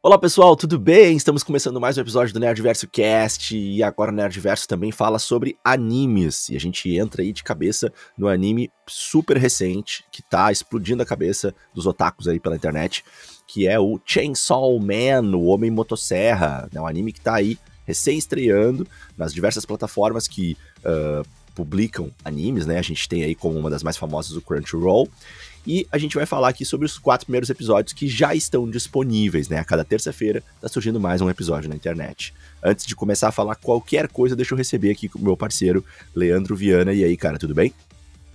Olá pessoal, tudo bem? Estamos começando mais um episódio do Nerdverso Cast e agora o Nerdverso também fala sobre animes e a gente entra aí de cabeça no anime super recente que tá explodindo a cabeça dos otakus aí pela internet, que é o Chainsaw Man, o Homem Motosserra, é um anime que tá aí recém-estreando nas diversas plataformas que uh, publicam animes, né? A gente tem aí como uma das mais famosas o Crunchyroll e a gente vai falar aqui sobre os quatro primeiros episódios que já estão disponíveis, né? A cada terça-feira tá surgindo mais um episódio na internet. Antes de começar a falar qualquer coisa, deixa eu receber aqui o meu parceiro, Leandro Viana. E aí, cara, tudo bem?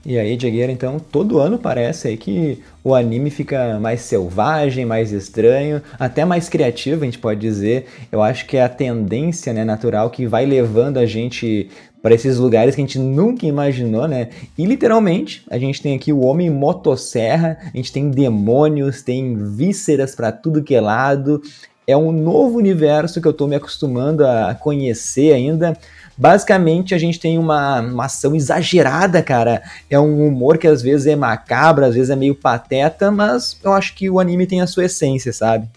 E aí, Diegueira, então, todo ano parece aí que o anime fica mais selvagem, mais estranho, até mais criativo, a gente pode dizer. Eu acho que é a tendência né, natural que vai levando a gente para esses lugares que a gente nunca imaginou, né? E literalmente, a gente tem aqui o homem motosserra, a gente tem demônios, tem vísceras para tudo que é lado. É um novo universo que eu tô me acostumando a conhecer ainda. Basicamente, a gente tem uma, uma ação exagerada, cara. É um humor que às vezes é macabro, às vezes é meio pateta, mas eu acho que o anime tem a sua essência, sabe?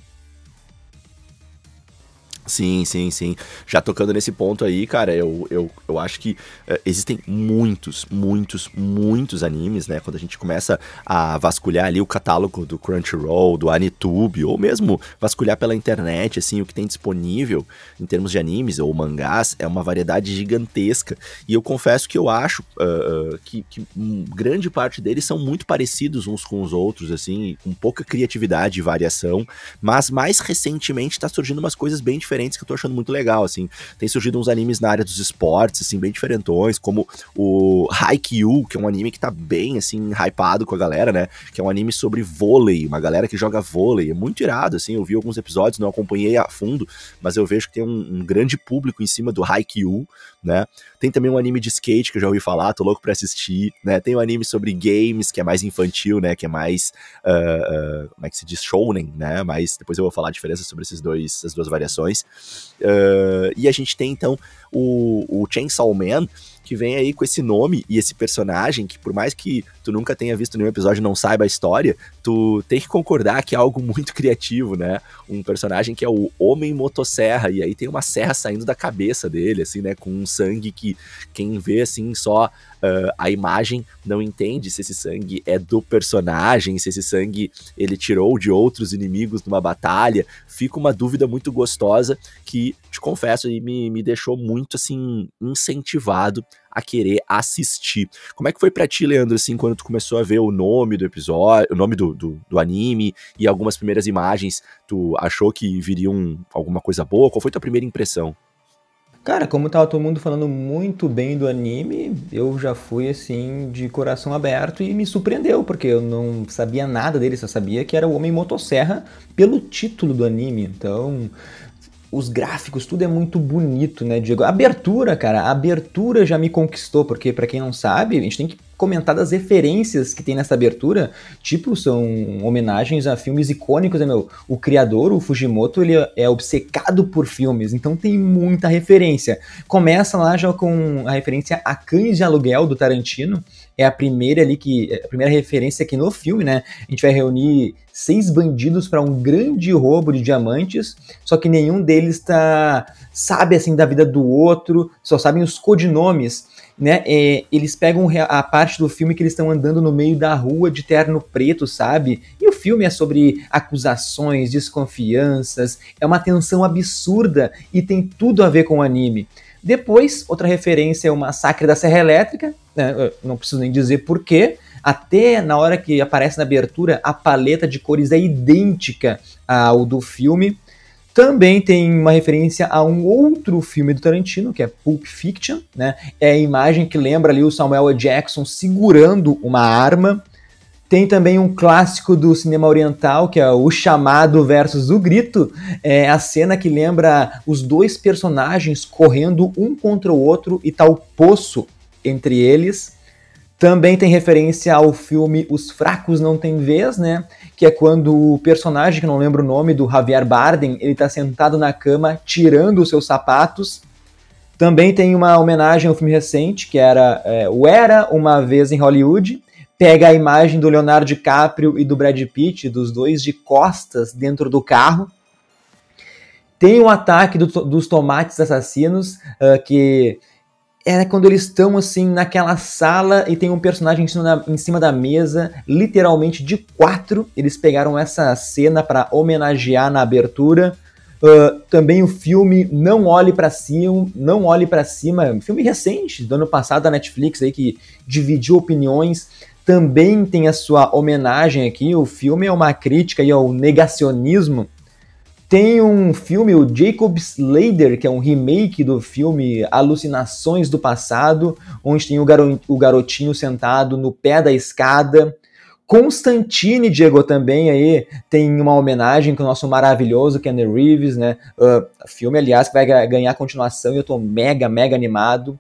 Sim, sim, sim. Já tocando nesse ponto aí, cara, eu, eu, eu acho que uh, existem muitos, muitos, muitos animes, né? Quando a gente começa a vasculhar ali o catálogo do Crunchyroll, do Anitube, ou mesmo vasculhar pela internet, assim, o que tem disponível em termos de animes ou mangás, é uma variedade gigantesca. E eu confesso que eu acho uh, que, que grande parte deles são muito parecidos uns com os outros, assim, com pouca criatividade e variação, mas mais recentemente tá surgindo umas coisas bem diferentes diferentes que eu tô achando muito legal, assim. Tem surgido uns animes na área dos esportes, assim, bem diferentões, como o Haikyuu, que é um anime que tá bem, assim, hypado com a galera, né? Que é um anime sobre vôlei, uma galera que joga vôlei. É muito irado, assim. Eu vi alguns episódios, não acompanhei a fundo, mas eu vejo que tem um, um grande público em cima do Haikyuu, né? Tem também um anime de skate que eu já ouvi falar, tô louco pra assistir, né? Tem um anime sobre games, que é mais infantil, né? Que é mais, uh, uh, como é que se diz? Shounen, né? Mas depois eu vou falar a diferença sobre esses dois, essas duas variações. Uh, e a gente tem então o, o Chainsaw Man, que vem aí com esse nome e esse personagem, que por mais que tu nunca tenha visto nenhum episódio e não saiba a história, tu tem que concordar que é algo muito criativo, né? Um personagem que é o Homem Motosserra, e aí tem uma serra saindo da cabeça dele, assim, né? Com um sangue que quem vê, assim, só uh, a imagem não entende se esse sangue é do personagem, se esse sangue ele tirou de outros inimigos numa batalha. Fica uma dúvida muito gostosa que, te confesso, me, me deixou muito, assim, incentivado a querer assistir. Como é que foi pra ti, Leandro, assim, quando tu começou a ver o nome do episódio, o nome do, do, do anime e algumas primeiras imagens, tu achou que viriam alguma coisa boa? Qual foi tua primeira impressão? Cara, como tava todo mundo falando muito bem do anime, eu já fui assim de coração aberto e me surpreendeu, porque eu não sabia nada dele, só sabia que era o Homem Motosserra pelo título do anime. Então, os gráficos, tudo é muito bonito, né, Diego? A abertura, cara, a abertura já me conquistou, porque para quem não sabe, a gente tem que comentar das referências que tem nessa abertura, tipo, são homenagens a filmes icônicos, né, meu? O criador, o Fujimoto, ele é obcecado por filmes, então tem muita referência. Começa lá já com a referência a Cães de Aluguel, do Tarantino, é a primeira ali que, a primeira referência aqui no filme, né? A gente vai reunir seis bandidos para um grande roubo de diamantes, só que nenhum deles tá, sabe, assim, da vida do outro, só sabem os codinomes né? É, eles pegam a parte do filme que eles estão andando no meio da rua de terno preto, sabe? E o filme é sobre acusações, desconfianças, é uma tensão absurda e tem tudo a ver com o anime. Depois, outra referência é o Massacre da Serra Elétrica, né? não preciso nem dizer porquê. Até na hora que aparece na abertura, a paleta de cores é idêntica ao do filme. Também tem uma referência a um outro filme do Tarantino, que é Pulp Fiction, né? É a imagem que lembra ali o Samuel. Jackson segurando uma arma. Tem também um clássico do cinema oriental, que é o Chamado versus o Grito. É a cena que lembra os dois personagens correndo um contra o outro e tal poço entre eles. Também tem referência ao filme Os Fracos Não Têm Vez, né? Que é quando o personagem, que não lembro o nome, do Javier Bardem, ele tá sentado na cama tirando os seus sapatos. Também tem uma homenagem ao filme recente, que era é, O Era Uma Vez em Hollywood. Pega a imagem do Leonardo DiCaprio e do Brad Pitt, dos dois de costas dentro do carro. Tem o ataque do, dos tomates assassinos, uh, que é quando eles estão assim naquela sala e tem um personagem em cima da, em cima da mesa, literalmente de quatro. Eles pegaram essa cena para homenagear na abertura. Uh, também o filme Não Olhe para Cima, Não Olhe para Cima, filme recente do ano passado da Netflix aí que dividiu opiniões. Também tem a sua homenagem aqui. O filme é uma crítica aí ao negacionismo tem um filme, o Jacob Slater, que é um remake do filme Alucinações do Passado, onde tem o, garo o garotinho sentado no pé da escada. Constantine, Diego, também aí tem uma homenagem com o nosso maravilhoso Ken Reeves, né? Uh, filme, aliás, que vai ganhar continuação e eu tô mega, mega animado.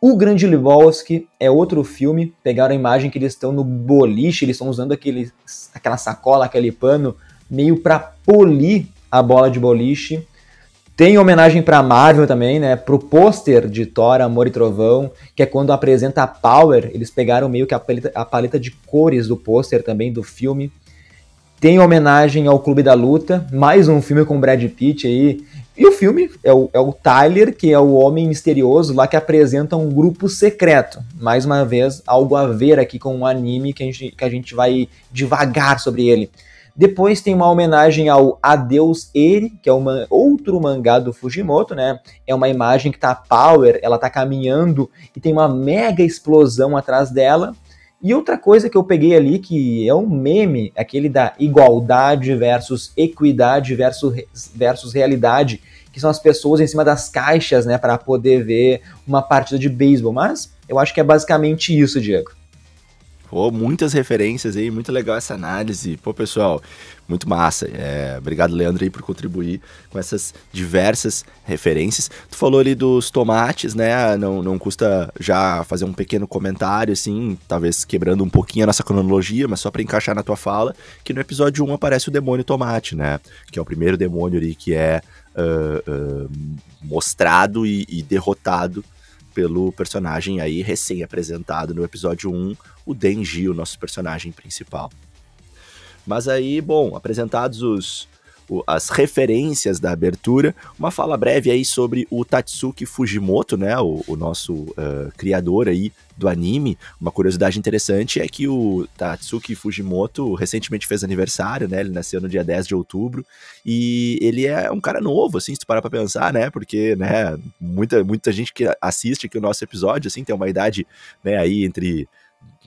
O Grande Lebowski é outro filme. Pegaram a imagem que eles estão no boliche, eles estão usando aquele, aquela sacola, aquele pano, meio para polir a bola de boliche. Tem homenagem para Marvel também, né? Pro pôster de Thor, Amor e Trovão, que é quando apresenta a Power, eles pegaram meio que a paleta, a paleta de cores do pôster também do filme. Tem homenagem ao Clube da Luta, mais um filme com Brad Pitt aí. E o filme é o, é o Tyler, que é o homem misterioso lá que apresenta um grupo secreto. Mais uma vez, algo a ver aqui com um anime que a gente, que a gente vai devagar sobre ele. Depois tem uma homenagem ao Adeus Eri, que é uma, outro mangá do Fujimoto, né? É uma imagem que tá power, ela tá caminhando e tem uma mega explosão atrás dela. E outra coisa que eu peguei ali, que é um meme, aquele da igualdade versus equidade versus, versus realidade, que são as pessoas em cima das caixas, né, para poder ver uma partida de beisebol. Mas eu acho que é basicamente isso, Diego. Pô, muitas referências aí, muito legal essa análise. Pô, pessoal, muito massa. É, obrigado, Leandro, aí, por contribuir com essas diversas referências. Tu falou ali dos tomates, né? Não, não custa já fazer um pequeno comentário, assim, talvez quebrando um pouquinho a nossa cronologia, mas só para encaixar na tua fala, que no episódio 1 aparece o demônio tomate, né? Que é o primeiro demônio ali que é uh, uh, mostrado e, e derrotado pelo personagem aí recém-apresentado no episódio 1, o Denji, o nosso personagem principal. Mas aí, bom, apresentados os, as referências da abertura, uma fala breve aí sobre o Tatsuki Fujimoto, né, o, o nosso uh, criador aí do anime. Uma curiosidade interessante é que o Tatsuki Fujimoto recentemente fez aniversário, né, ele nasceu no dia 10 de outubro, e ele é um cara novo, assim, se tu parar pra pensar, né, porque, né, muita, muita gente que assiste aqui o nosso episódio, assim, tem uma idade, né, aí entre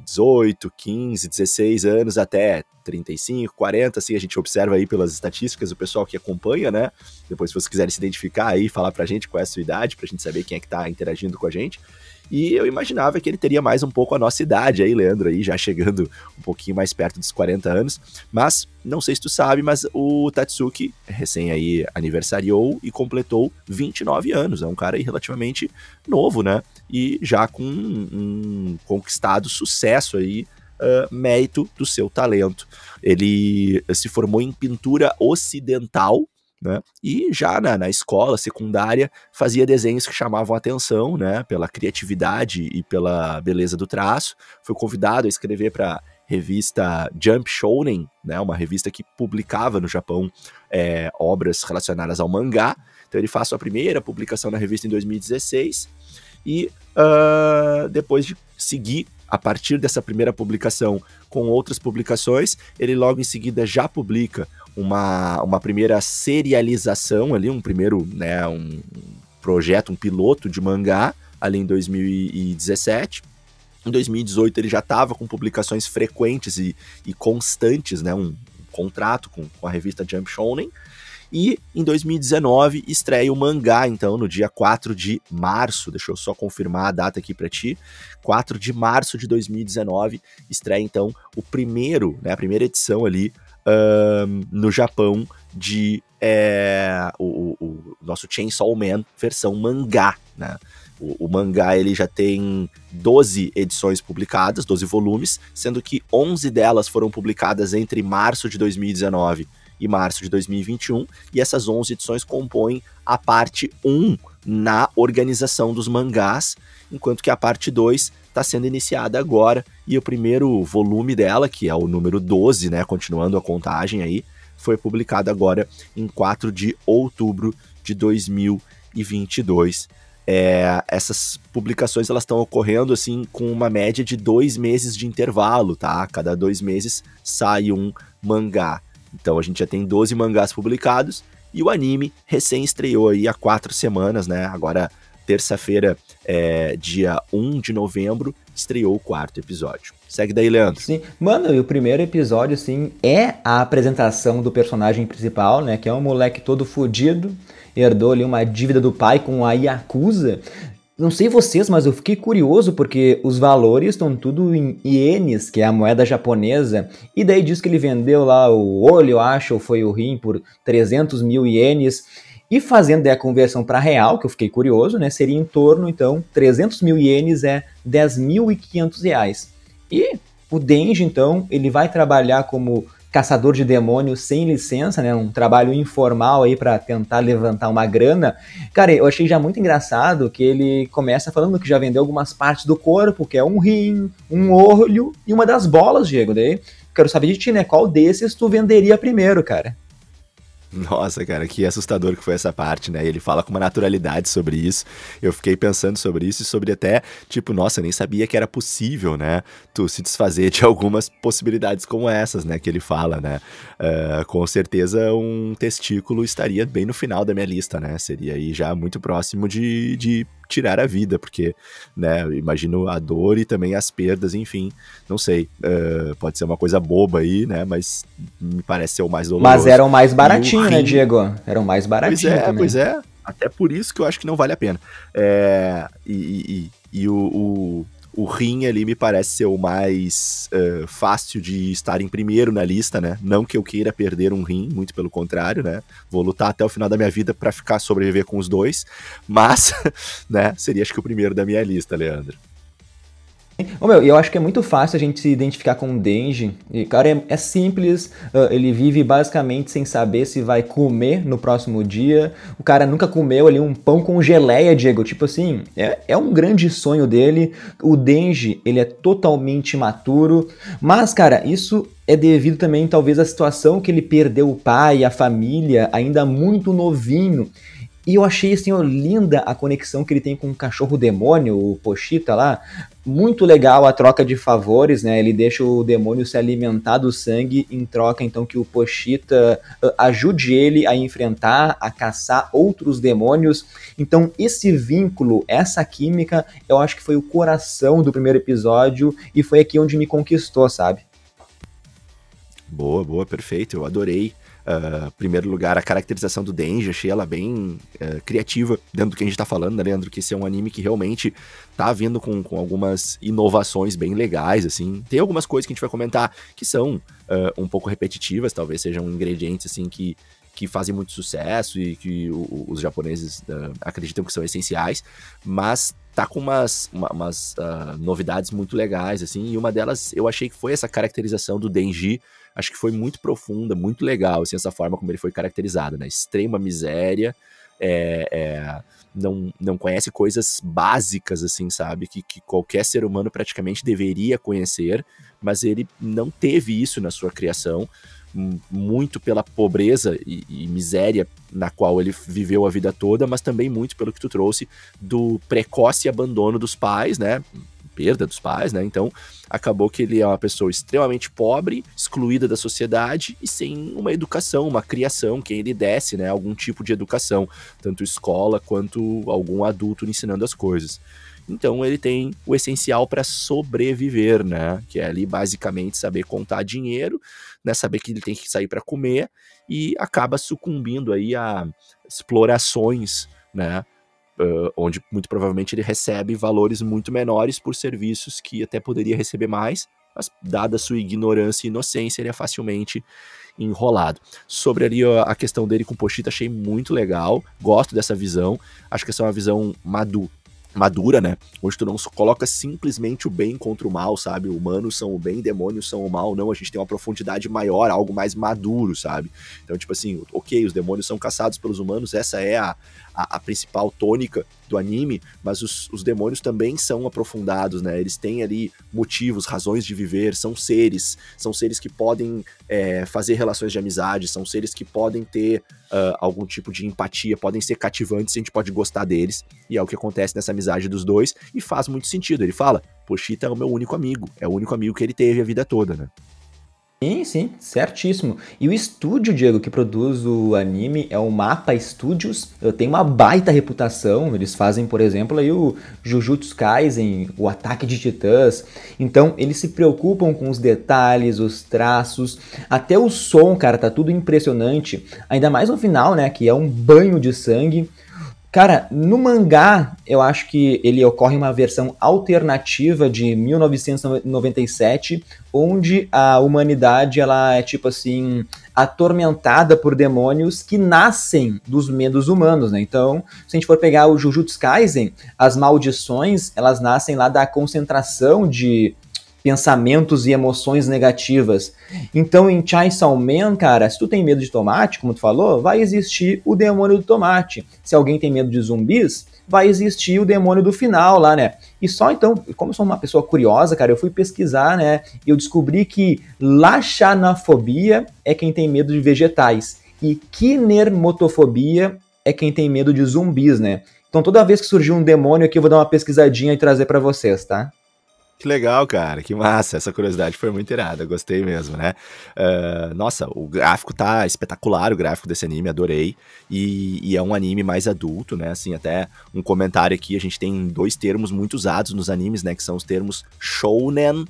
18, 15, 16 anos até 35, 40, assim, a gente observa aí pelas estatísticas o pessoal que acompanha, né? Depois, se vocês quiserem se identificar aí, falar pra gente qual é a sua idade, pra gente saber quem é que tá interagindo com a gente. E eu imaginava que ele teria mais um pouco a nossa idade aí, Leandro, aí já chegando um pouquinho mais perto dos 40 anos. Mas não sei se tu sabe, mas o Tatsuki recém aí aniversariou e completou 29 anos. É um cara aí relativamente novo, né? E já com um conquistado sucesso aí Uh, mérito do seu talento. Ele se formou em pintura ocidental né? E já na, na, escola secundária fazia desenhos que chamavam atenção, né? Pela criatividade e pela beleza do traço. Foi convidado a escrever para revista Jump Shonen, né? Uma revista que publicava no Japão é, obras relacionadas ao mangá. Então ele faz sua primeira publicação na revista em 2016 e uh, depois de seguir a partir dessa primeira publicação com outras publicações, ele logo em seguida já publica uma, uma primeira serialização ali, um primeiro, né, um projeto, um piloto de mangá ali em 2017. Em 2018 ele já estava com publicações frequentes e, e constantes, né, um, um contrato com, com a revista Jump Shonen. E em 2019 estreia o mangá, então, no dia 4 de março. Deixa eu só confirmar a data aqui para ti. 4 de março de 2019 estreia então o primeiro, né, a primeira edição ali um, no Japão de é, o, o, nosso Chainsaw Man versão mangá, né? O, o, mangá ele já tem 12 edições publicadas, 12 volumes, sendo que 11 delas foram publicadas entre março de 2019 e março de 2021, e essas 11 edições compõem a parte 1 na organização dos mangás, enquanto que a parte 2 está sendo iniciada agora e o primeiro volume dela, que é o número 12, né, continuando a contagem aí, foi publicado agora em 4 de outubro de 2022. É, essas publicações elas estão ocorrendo assim com uma média de dois meses de intervalo, tá? Cada dois meses sai um mangá. Então a gente já tem 12 mangás publicados e o anime recém estreou aí há quatro semanas, né? Agora, terça-feira, é, dia 1 de novembro, estreou o quarto episódio. Segue daí, Leandro. Sim, mano, e o primeiro episódio, assim, é a apresentação do personagem principal, né? Que é um moleque todo fodido, herdou ali uma dívida do pai com a Yakuza. Não sei vocês, mas eu fiquei curioso porque os valores estão tudo em ienes, que é a moeda japonesa, e daí diz que ele vendeu lá o olho, acho, ou foi o rim, por 300 mil ienes. E fazendo a conversão para real, que eu fiquei curioso, né, seria em torno, então, 300 mil ienes é 10.500 reais. E o Denji, então, ele vai trabalhar como caçador de demônios sem licença, né? Um trabalho informal aí para tentar levantar uma grana. Cara, eu achei já muito engraçado que ele começa falando que já vendeu algumas partes do corpo, que é um rim, um olho e uma das bolas, Diego. Daí quero saber de ti, né? Qual desses tu venderia primeiro, cara? Nossa, cara, que assustador que foi essa parte, né? Ele fala com uma naturalidade sobre isso. Eu fiquei pensando sobre isso e sobre até, tipo, nossa, nem sabia que era possível, né? Tu se desfazer de algumas possibilidades como essas, né? Que ele fala, né? Uh, com certeza um testículo estaria bem no final da minha lista, né? Seria aí já muito próximo de, de tirar a vida, porque, né, imagino a dor e também as perdas, enfim, não sei, uh, pode ser uma coisa boba aí, né, mas me parece ser o mais doloroso. Mas eram mais baratinho, né, Diego? Eram mais baratinho Pois é, também. pois é, até por isso que eu acho que não vale a pena. É, e, e, e o, o o rim ali me parece ser o mais uh, fácil de estar em primeiro na lista, né? Não que eu queira perder um rim, muito pelo contrário, né? Vou lutar até o final da minha vida para ficar sobreviver com os dois, mas, né? Seria acho que o primeiro da minha lista, Leandro. Meu, eu acho que é muito fácil a gente se identificar com o Denji. E, cara, é, é simples. Uh, ele vive basicamente sem saber se vai comer no próximo dia. O cara nunca comeu ali um pão com geleia, Diego. Tipo assim, é, é um grande sonho dele. O Denji, ele é totalmente maturo. Mas, cara, isso é devido também, talvez, à situação que ele perdeu o pai, a família, ainda muito novinho. E eu achei assim, ó, linda a conexão que ele tem com o cachorro demônio, o Pochita lá. Muito legal a troca de favores, né? Ele deixa o demônio se alimentar do sangue em troca, então, que o Pochita uh, ajude ele a enfrentar, a caçar outros demônios. Então, esse vínculo, essa química, eu acho que foi o coração do primeiro episódio e foi aqui onde me conquistou, sabe? Boa, boa, perfeito. Eu adorei Uh, primeiro lugar, a caracterização do Denji, achei ela bem uh, criativa dentro do que a gente tá falando, né, Leandro? Que esse é um anime que realmente tá vindo com, com algumas inovações bem legais, assim. Tem algumas coisas que a gente vai comentar que são uh, um pouco repetitivas, talvez sejam ingredientes, assim, que, que fazem muito sucesso e que o, os japoneses acreditam que são essenciais, mas tá com umas, uma, umas novidades muito legais, assim, e uma delas eu achei que foi essa caracterização do Denji acho que foi muito profunda, muito legal, assim, essa forma como ele foi caracterizado, né? Extrema miséria, é, é, não, não conhece coisas básicas, assim, sabe? Que, que qualquer ser humano praticamente deveria conhecer, mas ele não teve isso na sua criação, muito pela pobreza e, e, miséria na qual ele viveu a vida toda, mas também muito pelo que tu trouxe do precoce abandono dos pais, né? Perda dos pais, né? Então acabou que ele é uma pessoa extremamente pobre, excluída da sociedade e sem uma educação, uma criação, quem ele desse, né? Algum tipo de educação, tanto escola quanto algum adulto ensinando as coisas. Então ele tem o essencial para sobreviver, né? Que é ali basicamente saber contar dinheiro, né? Saber que ele tem que sair para comer e acaba sucumbindo aí a explorações, né? Uh, onde muito provavelmente ele recebe valores muito menores por serviços que até poderia receber mais, mas dada sua ignorância e inocência, ele é facilmente enrolado. Sobre ali a questão dele com o Pochita, achei muito legal, gosto dessa visão, acho que essa é uma visão madura madura, né? Onde tu não coloca simplesmente o bem contra o mal, sabe? Humanos são o bem, demônios são o mal. Não, a gente tem uma profundidade maior, algo mais maduro, sabe? Então, tipo assim, ok, os demônios são caçados pelos humanos, essa é a, a, a, principal tônica do anime, mas os, os, demônios também são aprofundados, né? Eles têm ali motivos, razões de viver, são seres, são seres que podem é, fazer relações de amizade, são seres que podem ter uh, algum tipo de empatia, podem ser cativantes, a gente pode gostar deles, e é o que acontece nessa amizade dos dois, e faz muito sentido. Ele fala: Pochita é o meu único amigo, é o único amigo que ele teve a vida toda, né? Sim, sim, certíssimo. E o estúdio, Diego, que produz o anime é o Mapa Studios. Eu tenho uma baita reputação. Eles fazem, por exemplo, aí o Jujutsu Kaisen, o Ataque de Titãs. Então, eles se preocupam com os detalhes, os traços, até o som, cara, tá tudo impressionante. Ainda mais no final, né, que é um banho de sangue. Cara, no mangá, eu acho que ele ocorre uma versão alternativa de 1997, onde a humanidade ela é tipo assim atormentada por demônios que nascem dos medos humanos, né? Então, se a gente for pegar o Jujutsu Kaisen, as maldições, elas nascem lá da concentração de pensamentos e emoções negativas. Então, em Chainsaw Man, cara, se tu tem medo de tomate, como tu falou, vai existir o demônio do tomate. Se alguém tem medo de zumbis, vai existir o demônio do final lá, né? E só então, como eu sou uma pessoa curiosa, cara, eu fui pesquisar, né? E eu descobri que lachanafobia é quem tem medo de vegetais e kinermotofobia é quem tem medo de zumbis, né? Então toda vez que surgir um demônio aqui, eu vou dar uma pesquisadinha e trazer para vocês, tá? Que legal, cara, que massa. Essa curiosidade foi muito irada, gostei mesmo, né? Uh, nossa, o gráfico tá espetacular, o gráfico desse anime, adorei. E, e, é um anime mais adulto, né? Assim, até um comentário aqui, a gente tem dois termos muito usados nos animes, né? Que são os termos shounen,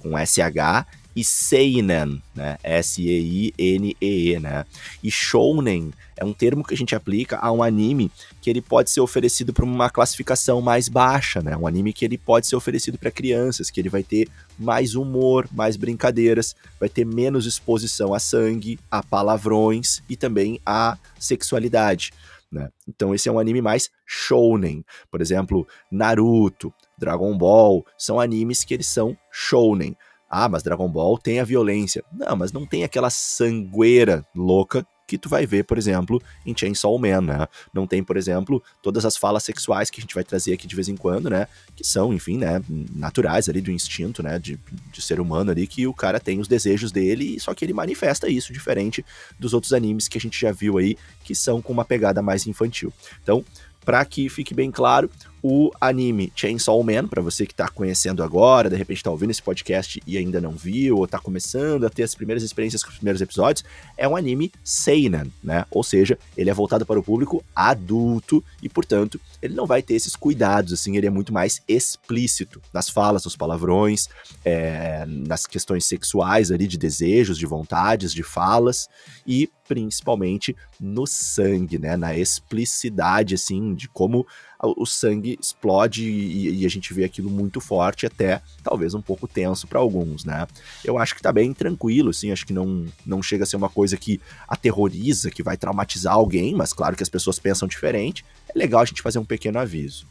com SH, e seinen, né? S-E-I-N-E-E, né? E shounen é um termo que a gente aplica a um anime que ele pode ser oferecido para uma classificação mais baixa, né? Um anime que ele pode ser oferecido para crianças, que ele vai ter mais humor, mais brincadeiras, vai ter menos exposição a sangue, a palavrões e também a sexualidade. Né? Então esse é um anime mais shounen. Por exemplo, Naruto, Dragon Ball, são animes que eles são shounen. Ah, mas Dragon Ball tem a violência. Não, mas não tem aquela sangueira louca que tu vai ver, por exemplo, em Chainsaw Man, né? Não tem, por exemplo, todas as falas sexuais que a gente vai trazer aqui de vez em quando, né? Que são, enfim, né, naturais ali do instinto, né, de, de ser humano ali, que o cara tem os desejos dele, só que ele manifesta isso diferente dos outros animes que a gente já viu aí, que são com uma pegada mais infantil. Então, para que fique bem claro, o anime Chainsaw Man, para você que está conhecendo agora, de repente está ouvindo esse podcast e ainda não viu, ou está começando a ter as primeiras experiências com os primeiros episódios, é um anime seinen, né? Ou seja, ele é voltado para o público adulto e, portanto, ele não vai ter esses cuidados, assim, ele é muito mais explícito nas falas, nos palavrões, é, nas questões sexuais ali, de desejos, de vontades, de falas, e principalmente no sangue, né? Na explicidade, assim, de como o sangue explode e, e, a gente vê aquilo muito forte, até talvez um pouco tenso para alguns, né? Eu acho que tá bem tranquilo, assim, acho que não, não chega a ser uma coisa que aterroriza, que vai traumatizar alguém, mas claro que as pessoas pensam diferente. É legal a gente fazer um pequeno aviso.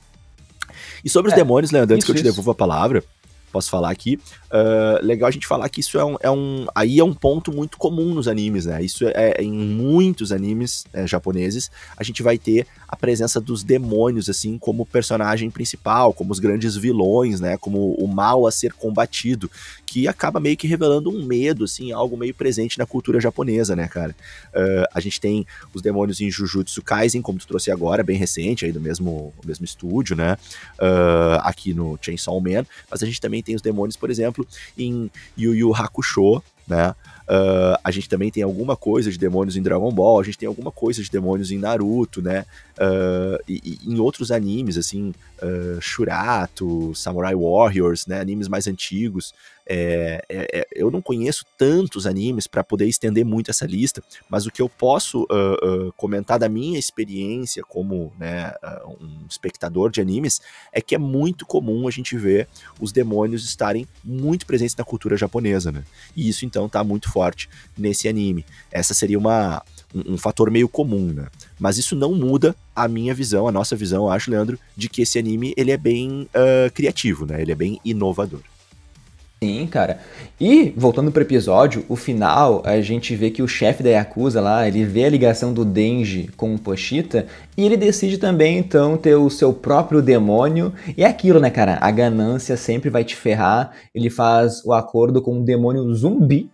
E sobre os é, demônios, Leandro, antes que eu te devolva a palavra, posso falar aqui. Uh, legal a gente falar que isso é um, é um. Aí é um ponto muito comum nos animes, né? Isso é, é em muitos animes é, japoneses. A gente vai ter a presença dos demônios, assim, como personagem principal, como os grandes vilões, né? Como o mal a ser combatido, que acaba meio que revelando um medo, assim, algo meio presente na cultura japonesa, né, cara? Uh, a gente tem os demônios em Jujutsu Kaisen, como tu trouxe agora, bem recente, aí do mesmo, mesmo estúdio, né? Uh, aqui no Chainsaw Man, mas a gente também tem os demônios, por exemplo, em Yu Yu Hakusho, né? Uh, a gente também tem alguma coisa de demônios em Dragon Ball, a gente tem alguma coisa de demônios em Naruto, né? Uh, e, e, em outros animes, assim, uh, Shurato, Samurai Warriors, né? Animes mais antigos. É, é, é, eu não conheço tantos animes para poder estender muito essa lista, mas o que eu posso comentar da minha experiência como né, um espectador de animes é que é muito comum a gente ver os demônios estarem muito presentes na cultura japonesa, né? E isso então tá muito forte forte nesse anime. Essa seria uma, um, um, fator meio comum, né? Mas isso não muda a minha visão, a nossa visão, eu acho, Leandro, de que esse anime ele é bem uh, criativo, né? Ele é bem inovador. Sim, cara. E, voltando pro episódio, o final, a gente vê que o chefe da Yakuza lá, ele vê a ligação do Denji com o Pochita e ele decide também, então, ter o seu próprio demônio. E é aquilo, né, cara? A ganância sempre vai te ferrar. Ele faz o acordo com um demônio zumbi.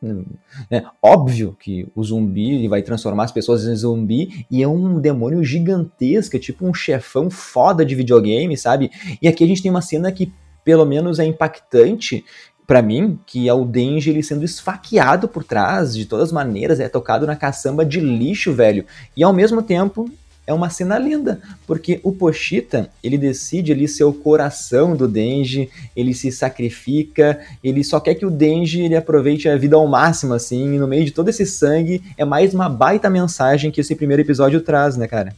Né? Óbvio que o zumbi ele vai transformar as pessoas em zumbi e é um demônio gigantesco, é tipo um chefão foda de videogame, sabe? E aqui a gente tem uma cena que pelo menos é impactante, para mim, que é o Denji ele sendo esfaqueado por trás, de todas maneiras, é tocado na caçamba de lixo, velho. E ao mesmo tempo, é uma cena linda, porque o Pochita, ele decide ali ser o coração do Denji, ele se sacrifica, ele só quer que o Denji ele aproveite a vida ao máximo, assim, e no meio de todo esse sangue, é mais uma baita mensagem que esse primeiro episódio traz, né, cara?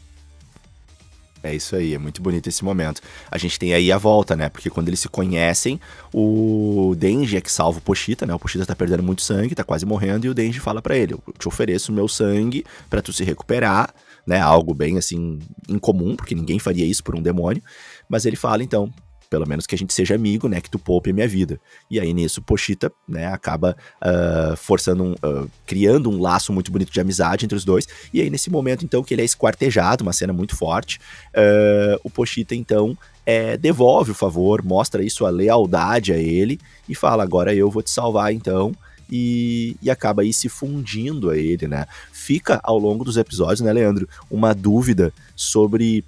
É isso aí, é muito bonito esse momento. A gente tem aí a volta, né? Porque quando eles se conhecem, o Denji é que salva o Pochita, né? O Pochita tá perdendo muito sangue, tá quase morrendo, e o Denji fala para ele: Eu te ofereço o meu sangue para tu se recuperar, né? Algo bem assim, incomum, porque ninguém faria isso por um demônio. Mas ele fala, então, pelo menos que a gente seja amigo, né, que tu poupe a minha vida. E aí nisso Pochita, né, acaba uh, forçando, um, uh, criando um laço muito bonito de amizade entre os dois. E aí nesse momento então que ele é esquartejado, uma cena muito forte, uh, o Pochita então é, devolve o favor, mostra isso a lealdade a ele e fala agora eu vou te salvar então. E, e, acaba aí se fundindo a ele, né? Fica ao longo dos episódios, né, Leandro, uma dúvida sobre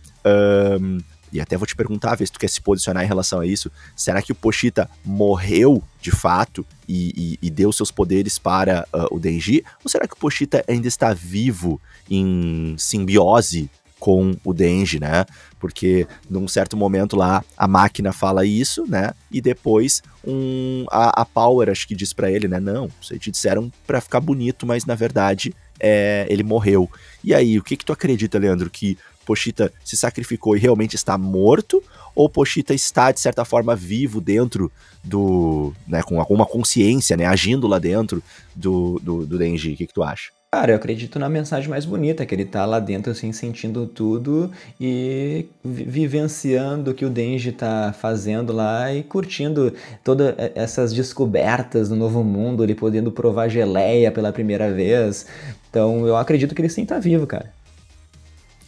e até vou te perguntar, ver se tu quer se posicionar em relação a isso. Será que o Pochita morreu de fato e, e, e deu seus poderes para uh, o Denji? Ou será que o Pochita ainda está vivo em simbiose com o Denji, né? Porque num certo momento lá a máquina fala isso, né? E depois um, a, a Power acho que diz para ele, né? Não, aí te disseram para ficar bonito, mas na verdade é, ele morreu. E aí, o que que tu acredita, Leandro? Que Pochita se sacrificou e realmente está morto, ou Pochita está, de certa forma, vivo dentro do. Né, com alguma consciência, né, agindo lá dentro do, do, do Denji? O que, que tu acha? Cara, eu acredito na mensagem mais bonita, que ele tá lá dentro, assim, sentindo tudo e vivenciando o que o Denji tá fazendo lá e curtindo todas essas descobertas do novo mundo, ele podendo provar geleia pela primeira vez. Então, eu acredito que ele sim tá vivo, cara.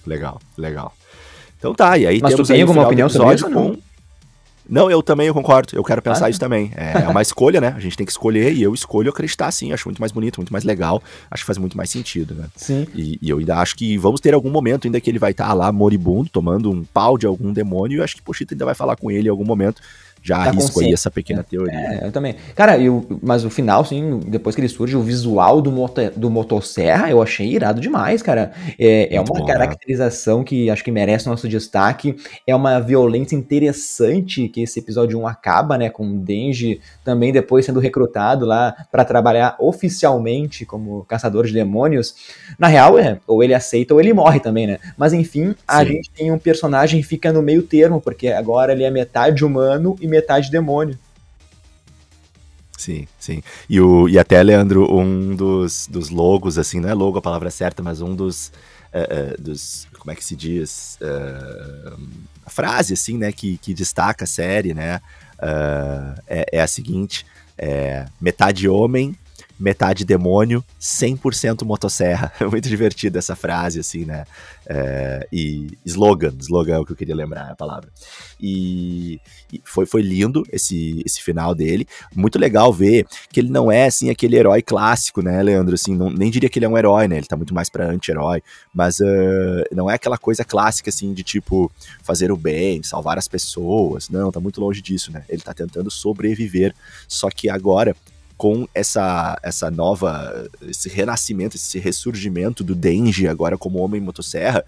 Legal, legal. Então tá, e aí Mas temos tu tem alguma opinião sobre isso? Com... Não, eu também eu concordo. Eu quero pensar ah, isso também. É, é uma escolha, né? A gente tem que escolher e eu escolho acreditar sim. Acho muito mais bonito, muito mais legal. Acho que faz muito mais sentido, né? Sim. E, e eu ainda acho que vamos ter algum momento ainda que ele vai estar tá lá moribundo, tomando um pau de algum demônio. E eu acho que Pochita ainda vai falar com ele em algum momento já tá arrisco aí essa pequena teoria. É, eu também. Cara, eu, mas o final, sim, depois que ele surge, o visual do, moto, do motosserra eu achei irado demais, cara. É, é uma bom, né? caracterização né? que acho que merece nosso destaque. É uma violência interessante que esse episódio 1 acaba, né? Com o Denji também depois sendo recrutado lá para trabalhar oficialmente como caçador de demônios. Na real, é, ou ele aceita ou ele morre também, né? Mas enfim, a sim. gente tem um personagem que fica no meio termo, porque agora ele é metade humano e metade demônio. Sim, sim. E, o, e até, Leandro, um dos, dos logos, assim, não é logo a palavra certa, mas um dos, uh, uh, dos como é que se diz? Uh, a frase, assim, né, que, que destaca a série, né, é, é, a seguinte, é, metade homem, metade demônio, 100% motosserra. Muito divertida essa frase, assim, né? É, e slogan, slogan é o que eu queria lembrar a palavra. E, e, foi, foi lindo esse, esse final dele. Muito legal ver que ele não é, assim, aquele herói clássico, né, Leandro? Assim, não, nem diria que ele é um herói, né? Ele tá muito mais pra anti-herói. Mas uh, não é aquela coisa clássica, assim, de tipo, fazer o bem, salvar as pessoas. Não, tá muito longe disso, né? Ele tá tentando sobreviver. Só que agora com essa, essa nova, esse renascimento, esse ressurgimento do Denji agora como homem motosserra,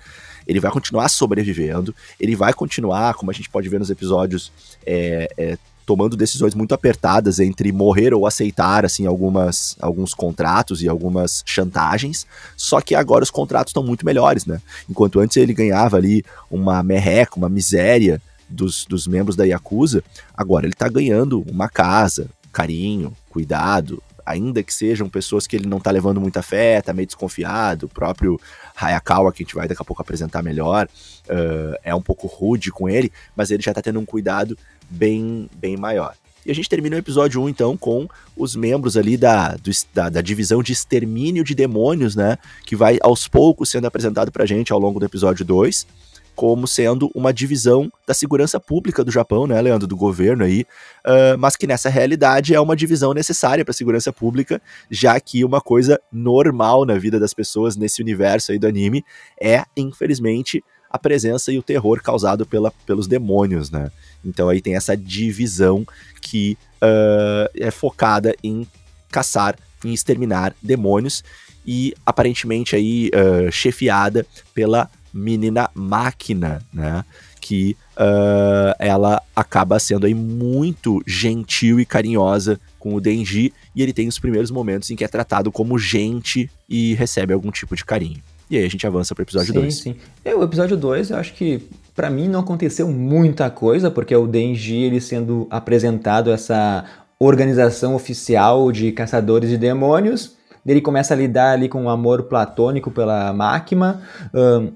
ele vai continuar sobrevivendo, ele vai continuar, como a gente pode ver nos episódios, é, é, tomando decisões muito apertadas entre morrer ou aceitar assim algumas alguns contratos e algumas chantagens. Só que agora os contratos estão muito melhores, né? Enquanto antes ele ganhava ali uma merreca, uma miséria dos, dos membros da Yakuza, agora ele tá ganhando uma casa, carinho, cuidado, ainda que sejam pessoas que ele não tá levando muita fé, tá meio desconfiado, o próprio Hayakawa, que a gente vai daqui a pouco apresentar melhor, uh, é um pouco rude com ele, mas ele já tá tendo um cuidado bem, bem maior. E a gente termina o episódio 1, então, com os membros ali da, do, da, da, divisão de extermínio de demônios, né? Que vai aos poucos sendo apresentado pra gente ao longo do episódio 2 como sendo uma divisão da segurança pública do Japão, né, Leandro, do governo aí, uh, mas que nessa realidade é uma divisão necessária para a segurança pública, já que uma coisa normal na vida das pessoas nesse universo aí do anime é, infelizmente, a presença e o terror causado pela, pelos demônios, né? Então aí tem essa divisão que uh, é focada em caçar, em exterminar demônios e aparentemente aí uh, chefiada pela menina máquina, né? Que uh, ela acaba sendo aí muito gentil e carinhosa com o Denji e ele tem os primeiros momentos em que é tratado como gente e recebe algum tipo de carinho. E aí a gente avança para o episódio 2. Sim, sim. É, o episódio 2, eu acho que para mim não aconteceu muita coisa, porque o Denji ele sendo apresentado essa organização oficial de caçadores de demônios, ele começa a lidar ali com um amor platônico pela máquina,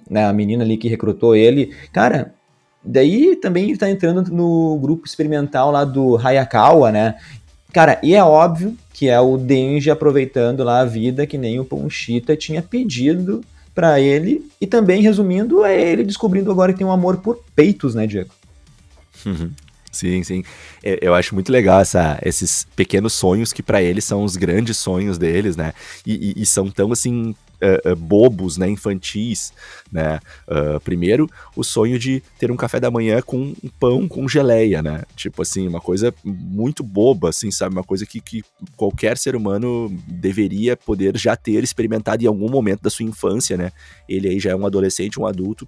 né, a menina ali que recrutou ele. Cara, daí também ele tá entrando no grupo experimental lá do Hayakawa, né? Cara, e é óbvio que é o Denji aproveitando lá a vida que nem o Ponchita tinha pedido para ele. E também, resumindo, é ele descobrindo agora que tem um amor por peitos, né, Diego? Uhum. Sim, sim. Eu acho muito legal essa, esses pequenos sonhos que para eles são os grandes sonhos deles, né? E, e, e são tão assim uh, uh, bobos, né? Infantis, né? Uh, primeiro, o sonho de ter um café da manhã com um pão com geleia, né? Tipo assim, uma coisa muito boba, assim, sabe? Uma coisa que, que qualquer ser humano deveria poder já ter experimentado em algum momento da sua infância, né? Ele aí já é um adolescente, um adulto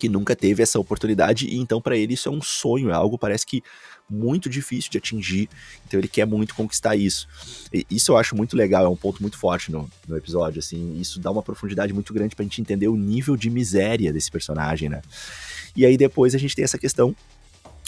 que nunca teve essa oportunidade e então para ele isso é um sonho, é algo parece que muito difícil de atingir, então ele quer muito conquistar isso. E isso eu acho muito legal, é um ponto muito forte no, no episódio, assim, isso dá uma profundidade muito grande pra gente entender o nível de miséria desse personagem, né? E aí depois a gente tem essa questão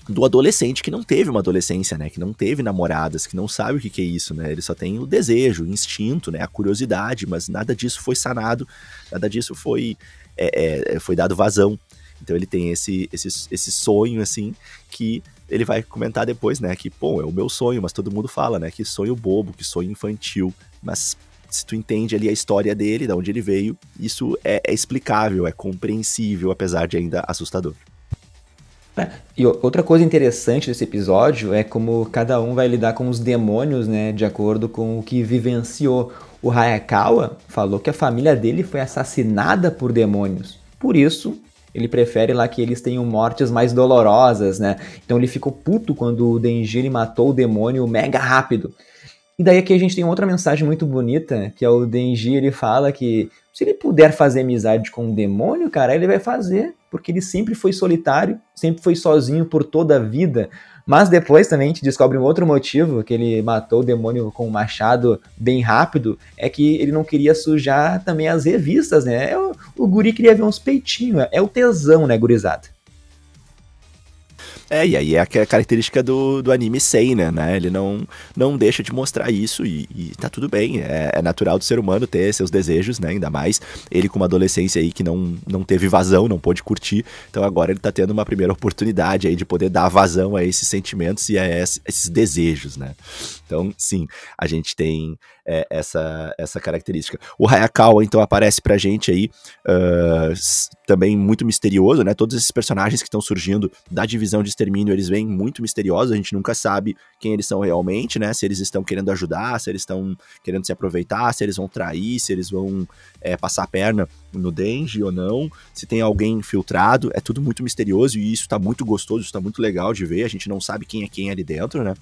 do adolescente que não teve uma adolescência, né? Que não teve namoradas, que não sabe o que, que é isso, né? Ele só tem o desejo, o instinto, né? A curiosidade, mas nada disso foi sanado, nada disso foi, é, é, foi dado vazão. Então ele tem esse, esse, esse sonho, assim, que ele vai comentar depois, né? Que, pô, é o meu sonho, mas todo mundo fala, né? Que sonho bobo, que sonho infantil. Mas se tu entende ali a história dele, de onde ele veio, isso é, é explicável, é compreensível, apesar de ainda assustador. É, e outra coisa interessante desse episódio é como cada um vai lidar com os demônios, né, de acordo com o que vivenciou. O Hayakawa falou que a família dele foi assassinada por demônios. Por isso, ele prefere lá que eles tenham mortes mais dolorosas, né? Então ele ficou puto quando o Denji ele matou o demônio mega rápido. E daí aqui a gente tem outra mensagem muito bonita, que é o Denji, ele fala que se ele puder fazer amizade com um demônio, cara, ele vai fazer, porque ele sempre foi solitário, sempre foi sozinho por toda a vida. Mas depois também a gente descobre um outro motivo, que ele matou o demônio com um machado bem rápido, é que ele não queria sujar também as revistas, né? É o, o guri queria ver uns peitinhos, é o tesão, né, gurizada? É, e aí é a característica do, do anime seinen, né? Ele não, não deixa de mostrar isso e, e tá tudo bem. É, é, natural do ser humano ter seus desejos, né? Ainda mais ele com uma adolescência aí que não, não teve vazão, não pôde curtir. Então agora ele tá tendo uma primeira oportunidade aí de poder dar vazão a esses sentimentos e a esses desejos, né? Então, sim, a gente tem é, essa, essa característica. O Hayakawa, então, aparece pra gente aí uh, também muito misterioso, né? Todos esses personagens que estão surgindo da divisão de extermínio, eles vêm muito misteriosos, a gente nunca sabe quem eles são realmente, né? Se eles estão querendo ajudar, se eles estão querendo se aproveitar, se eles vão trair, se eles vão é, passar a perna no Denji ou não, se tem alguém infiltrado, é tudo muito misterioso e isso tá muito gostoso, isso tá muito legal de ver, a gente não sabe quem é quem ali dentro, né?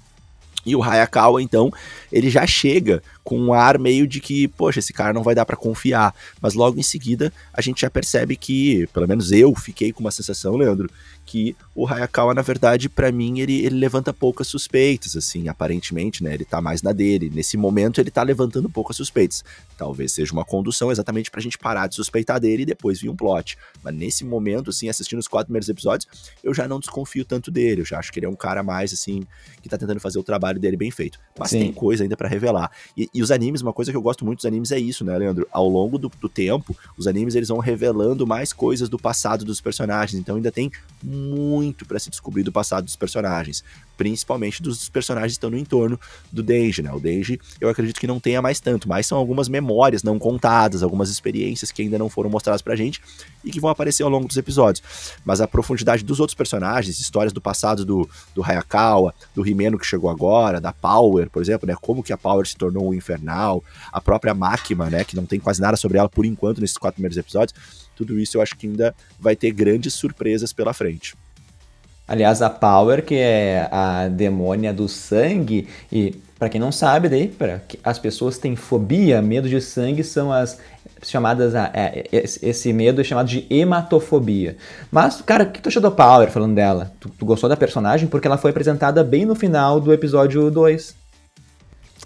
E o Hayakawa, então, ele já chega com um ar meio de que, poxa, esse cara não vai dar para confiar. Mas logo em seguida, a gente já percebe que, pelo menos eu fiquei com uma sensação, Leandro, que o Hayakawa, na verdade, para mim, ele, ele levanta poucas suspeitas, assim, aparentemente, né? Ele tá mais na dele. Nesse momento, ele tá levantando poucas suspeitas. Talvez seja uma condução exatamente pra gente parar de suspeitar dele e depois vir um plot. Mas nesse momento, assim, assistindo os quatro primeiros episódios, eu já não desconfio tanto dele. Eu já acho que ele é um cara mais, assim, que tá tentando fazer o trabalho dele bem feito. Mas Sim. tem coisa ainda para revelar. E, e, os animes, uma coisa que eu gosto muito dos animes é isso, né, Leandro? Ao longo do, do tempo, os animes eles vão revelando mais coisas do passado dos personagens. Então ainda tem muito para se descobrir do passado dos personagens, principalmente dos personagens que estão no entorno do Denji, né? O Denji, eu acredito que não tenha mais tanto, mas são algumas memórias não contadas, algumas experiências que ainda não foram mostradas pra gente e que vão aparecer ao longo dos episódios. Mas a profundidade dos outros personagens, histórias do passado do, do Hayakawa, do Rimeno que chegou agora, da Power, por exemplo, né? Como que a Power se tornou um infernal, a própria Máquina, né? Que não tem quase nada sobre ela por enquanto nesses quatro primeiros episódios. Tudo isso eu acho que ainda vai ter grandes surpresas pela frente. Aliás, a Power, que é a demônia do sangue, e para quem não sabe, daí, para as pessoas têm fobia, medo de sangue, são as chamadas. É, esse medo é chamado de hematofobia. Mas, cara, o que tu achou da Power falando dela? Tu, tu gostou da personagem? Porque ela foi apresentada bem no final do episódio 2.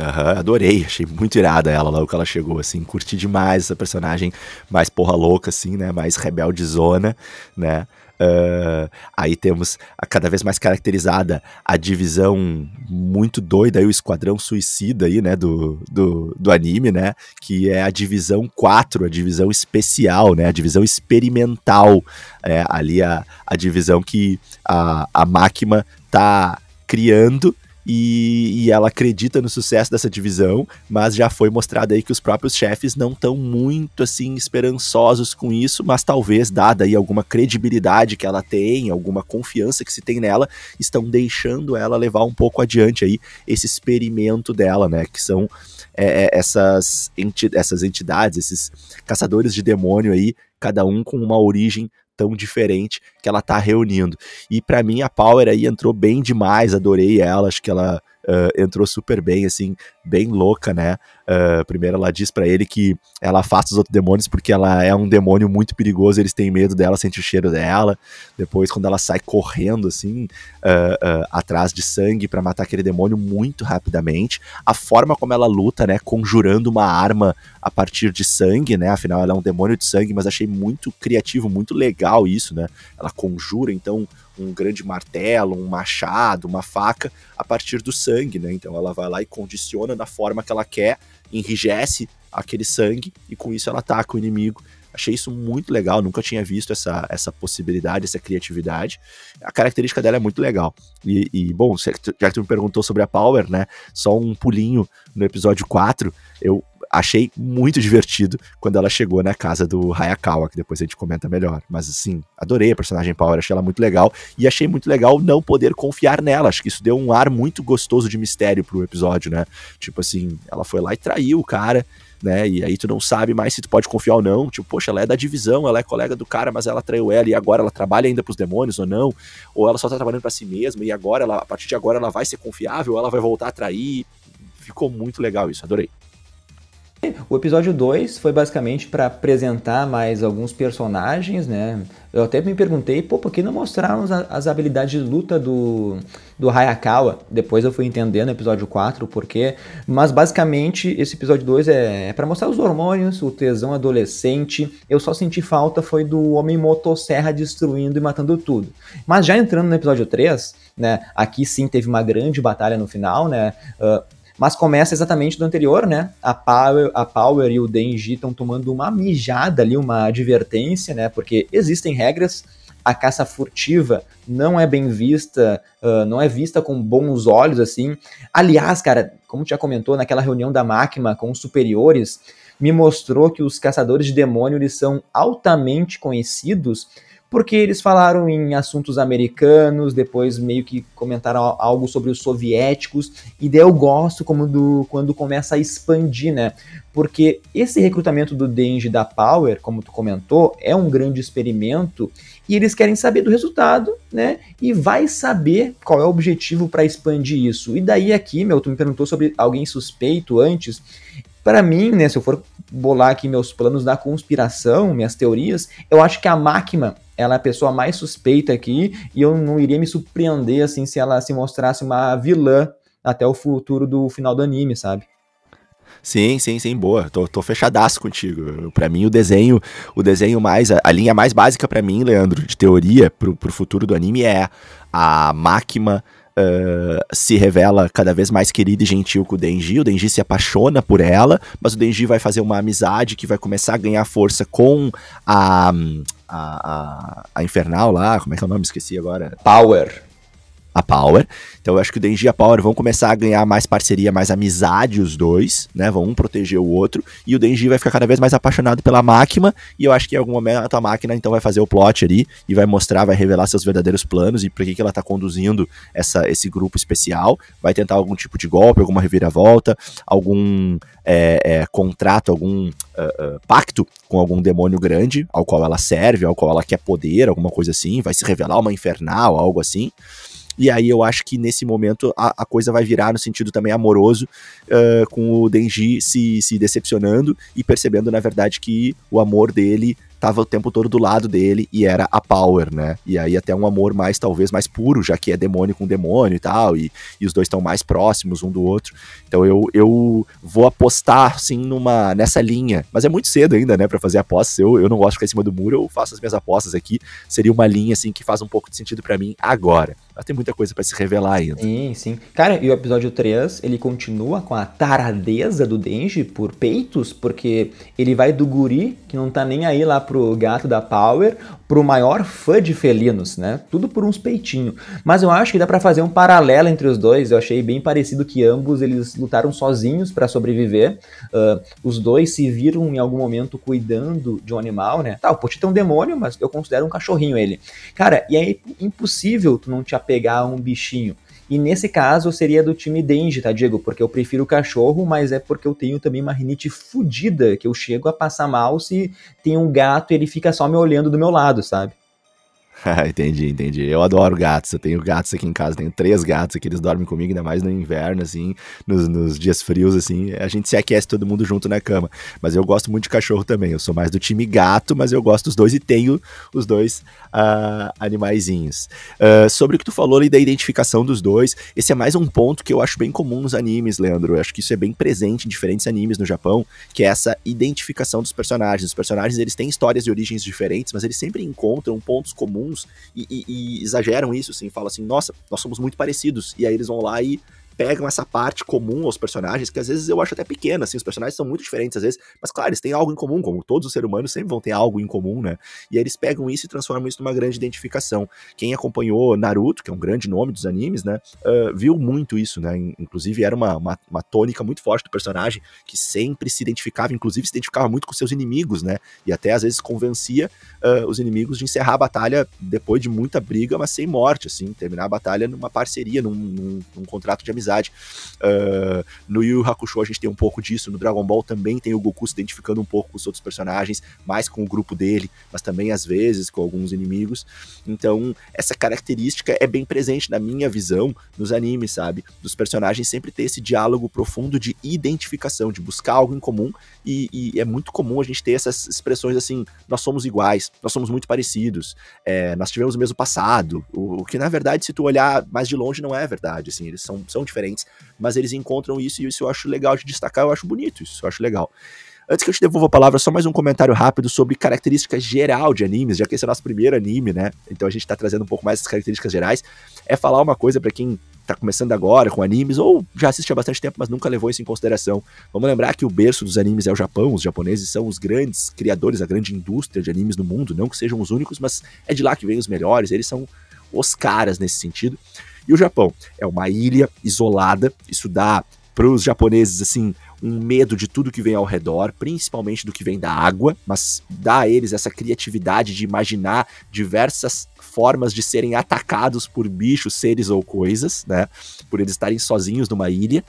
Uhum, adorei, achei muito irada ela logo que ela chegou, assim, curti demais essa personagem mais porra louca, assim, né, mais rebeldezona, né, Uh, aí temos a cada vez mais caracterizada a divisão muito doida aí, o esquadrão suicida aí, né, do, do, do anime, né, que é a divisão 4, a divisão especial, né, a divisão experimental, é, ali a, a divisão que a, a máquina tá criando e, e, ela acredita no sucesso dessa divisão, mas já foi mostrado aí que os próprios chefes não estão muito assim esperançosos com isso, mas talvez dada aí alguma credibilidade que ela tem, alguma confiança que se tem nela, estão deixando ela levar um pouco adiante aí esse experimento dela, né, que são é, é essas, enti essas entidades, esses caçadores de demônio aí, cada um com uma origem tão diferente que ela tá reunindo. E para mim a Power aí entrou bem demais, adorei ela, acho que ela uh, entrou super bem, assim, bem louca, né? Uh, primeiro ela diz para ele que ela afasta os outros demônios porque ela é um demônio muito perigoso, eles têm medo dela, sente o cheiro dela. Depois, quando ela sai correndo, assim, uh, atrás de sangue para matar aquele demônio muito rapidamente. A forma como ela luta, né? Conjurando uma arma a partir de sangue, né? Afinal, ela é um demônio de sangue, mas achei muito criativo, muito legal isso, né? Ela conjura, então, um grande martelo, um machado, uma faca a partir do sangue, né? Então ela vai lá e condiciona da forma que ela quer, enrijece aquele sangue e com isso ela ataca o inimigo. Achei isso muito legal, nunca tinha visto essa, essa possibilidade, essa criatividade. A característica dela é muito legal. E, e, bom, já que tu me perguntou sobre a Power, né? Só um pulinho no episódio 4, eu achei muito divertido quando ela chegou na casa do Hayakawa, que depois a gente comenta melhor. Mas assim, adorei a personagem Power, achei ela muito legal. E achei muito legal não poder confiar nela. Acho que isso deu um ar muito gostoso de mistério pro episódio, né? Tipo assim, ela foi lá e traiu o cara. Né? E aí tu não sabe mais se tu pode confiar ou não. Tipo, poxa, ela é da divisão, ela é colega do cara, mas ela traiu ela e agora ela trabalha ainda pros demônios ou não? Ou ela só tá trabalhando para si mesma e agora ela, a partir de agora ela vai ser confiável, ou ela vai voltar a trair. Ficou muito legal isso, adorei. O episódio 2 foi basicamente para apresentar mais alguns personagens, né? Eu até me perguntei, pô, por que não mostraram as habilidades de luta do, do Hayakawa? Depois eu fui entender no episódio 4 o porquê. Mas basicamente esse episódio 2 é, é para mostrar os hormônios, o tesão adolescente. Eu só senti falta foi do homem motosserra destruindo e matando tudo. Mas já entrando no episódio 3, né? Aqui sim teve uma grande batalha no final, né? Uh, mas começa exatamente do anterior, né? A Power, a Power e o Denji estão tomando uma mijada ali, uma advertência, né? Porque existem regras, a caça furtiva não é bem vista, uh, não é vista com bons olhos, assim. Aliás, cara, como já comentou, naquela reunião da máquina com os superiores, me mostrou que os caçadores de demônio eles são altamente conhecidos porque eles falaram em assuntos americanos, depois meio que comentaram algo sobre os soviéticos, e daí eu gosto como do, quando começa a expandir, né? Porque esse recrutamento do Denji da Power, como tu comentou, é um grande experimento e eles querem saber do resultado, né? E vai saber qual é o objetivo para expandir isso. E daí aqui, meu, tu me perguntou sobre alguém suspeito antes. Para mim, né, se eu for bolar aqui meus planos da conspiração, minhas teorias, eu acho que a máquina ela é a pessoa mais suspeita aqui e eu não iria me surpreender assim se ela se mostrasse uma vilã até o futuro do final do anime, sabe? Sim, sim, sim, boa. Tô, tô fechadaço contigo. Para mim o desenho, o desenho mais a, a linha mais básica para mim, Leandro, de teoria pro, pro futuro do anime é a máquina Uh, se revela cada vez mais querida e gentil com o Denji. O Denji se apaixona por ela, mas o Denji vai fazer uma amizade que vai começar a ganhar força com a, a, a, a Infernal lá, como é que é o nome? Esqueci agora. Power a Power. Então eu acho que o Denji e a Power vão começar a ganhar mais parceria, mais amizade os dois, né? Vão um proteger o outro. E o Denji vai ficar cada vez mais apaixonado pela máquina. E eu acho que em algum momento a máquina então vai fazer o plot ali e vai mostrar, vai revelar seus verdadeiros planos e por que, que ela tá conduzindo essa, esse grupo especial. Vai tentar algum tipo de golpe, alguma reviravolta, algum é, é, contrato, algum uh, uh, pacto com algum demônio grande ao qual ela serve, ao qual ela quer poder, alguma coisa assim. Vai se revelar uma infernal, algo assim. E aí eu acho que nesse momento a, a coisa vai virar no sentido também amoroso, uh, com o Denji se, se decepcionando e percebendo, na verdade, que o amor dele tava o tempo todo do lado dele e era a Power, né? E aí até um amor mais, talvez, mais puro, já que é demônio com demônio e tal, e, e os dois estão mais próximos um do outro. Então eu, eu vou apostar, sim, numa, nessa linha. Mas é muito cedo ainda, né, pra fazer apostas. Eu, eu não gosto de ficar em cima do muro, eu faço as minhas apostas aqui. Seria uma linha, assim, que faz um pouco de sentido para mim agora. Mas tem muita coisa para se revelar ainda. Sim, sim. Cara, e o episódio 3, ele continua com a taradeza do Denji por peitos, porque ele vai do guri, que não tá nem aí lá pro gato da Power, pro maior fã de felinos, né? Tudo por uns peitinhos. Mas eu acho que dá para fazer um paralelo entre os dois. Eu achei bem parecido que ambos eles lutaram sozinhos para sobreviver. Uh, os dois se viram em algum momento cuidando de um animal, né? Tá, o Potito é um demônio, mas eu considero um cachorrinho ele. Cara, e é impossível tu não te apegar a um bichinho. E nesse caso seria do time Denji, tá, Diego? Porque eu prefiro o cachorro, mas é porque eu tenho também uma rinite fodida, que eu chego a passar mal se tem um gato e ele fica só me olhando do meu lado, sabe? entendi, entendi. Eu adoro gatos. Eu tenho gatos aqui em casa, tenho três gatos aqui, eles dormem comigo, ainda mais no inverno, assim, nos, nos, dias frios, assim. A gente se aquece todo mundo junto na cama. Mas eu gosto muito de cachorro também. Eu sou mais do time gato, mas eu gosto dos dois e tenho os dois uh, animaizinhos. Uh, sobre o que tu falou ali da identificação dos dois, esse é mais um ponto que eu acho bem comum nos animes, Leandro. Eu acho que isso é bem presente em diferentes animes no Japão, que é essa identificação dos personagens. Os personagens, eles têm histórias de origens diferentes, mas eles sempre encontram pontos comuns e, e, e exageram isso, assim, falam assim, nossa, nós somos muito parecidos. E aí eles vão lá e pegam essa parte comum aos personagens, que às vezes eu acho até pequena, assim, os personagens são muito diferentes às vezes, mas claro, eles têm algo em comum, como todos os seres humanos sempre vão ter algo em comum, né? E aí eles pegam isso e transformam isso numa grande identificação. Quem acompanhou Naruto, que é um grande nome dos animes, né, uh, viu muito isso, né? Inclusive era uma, uma, uma, tônica muito forte do personagem, que sempre se identificava, inclusive se identificava muito com seus inimigos, né? E até às vezes convencia uh, os inimigos de encerrar a batalha depois de muita briga, mas sem morte, assim, terminar a batalha numa parceria, num, num, num contrato de amizade amizade. Uh, no Yu Yu Hakusho a gente tem um pouco disso, no Dragon Ball também tem o Goku se identificando um pouco com os outros personagens, mais com o grupo dele, mas também às vezes com alguns inimigos. Então, essa característica é bem presente na minha visão nos animes, sabe? Dos personagens sempre ter esse diálogo profundo de identificação, de buscar algo em comum, e, e é muito comum a gente ter essas expressões assim: nós somos iguais, nós somos muito parecidos, é, nós tivemos o mesmo passado, o, o, que na verdade, se tu olhar mais de longe, não é verdade, assim, eles são, são diferentes, mas eles encontram isso e isso eu acho legal de destacar, eu acho bonito isso, eu acho legal. Antes que eu te devolva a palavra, só mais um comentário rápido sobre características geral de animes, já que esse é o nosso primeiro anime, né? Então a gente tá trazendo um pouco mais essas características gerais. É falar uma coisa para quem tá começando agora com animes, ou já assiste há bastante tempo, mas nunca levou isso em consideração. Vamos lembrar que o berço dos animes é o Japão, os japoneses são os grandes criadores, a grande indústria de animes no mundo, não que sejam os únicos, mas é de lá que vêm os melhores, eles são os caras nesse sentido. E o Japão é uma ilha isolada, isso dá para os japoneses assim um medo de tudo que vem ao redor, principalmente do que vem da água, mas dá a eles essa criatividade de imaginar diversas formas de serem atacados por bichos, seres ou coisas, né? Por eles estarem sozinhos numa ilha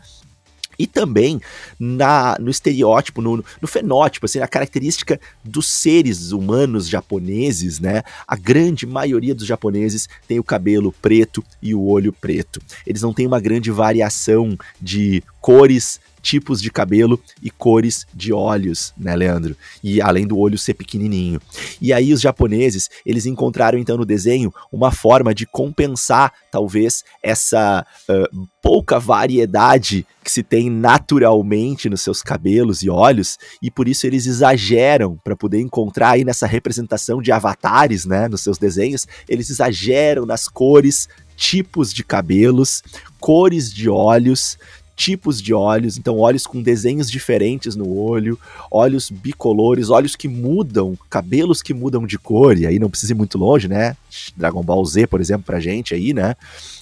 e também na, no estereótipo, no, no, fenótipo, assim, a característica dos seres humanos japoneses, né? A grande maioria dos japoneses tem o cabelo preto e o olho preto. Eles não têm uma grande variação de cores, tipos de cabelo e cores de olhos, né, Leandro? E além do olho ser pequenininho. E aí os japoneses, eles encontraram então no desenho uma forma de compensar talvez essa uh, pouca variedade que se tem naturalmente nos seus cabelos e olhos, e por isso eles exageram para poder encontrar aí nessa representação de avatares, né, nos seus desenhos, eles exageram nas cores, tipos de cabelos, cores de olhos, tipos de olhos, então olhos com desenhos diferentes no olho, olhos bicolores, olhos que mudam, cabelos que mudam de cor, e aí não precisa ir muito longe, né? Dragon Ball Z, por exemplo, pra gente aí, né?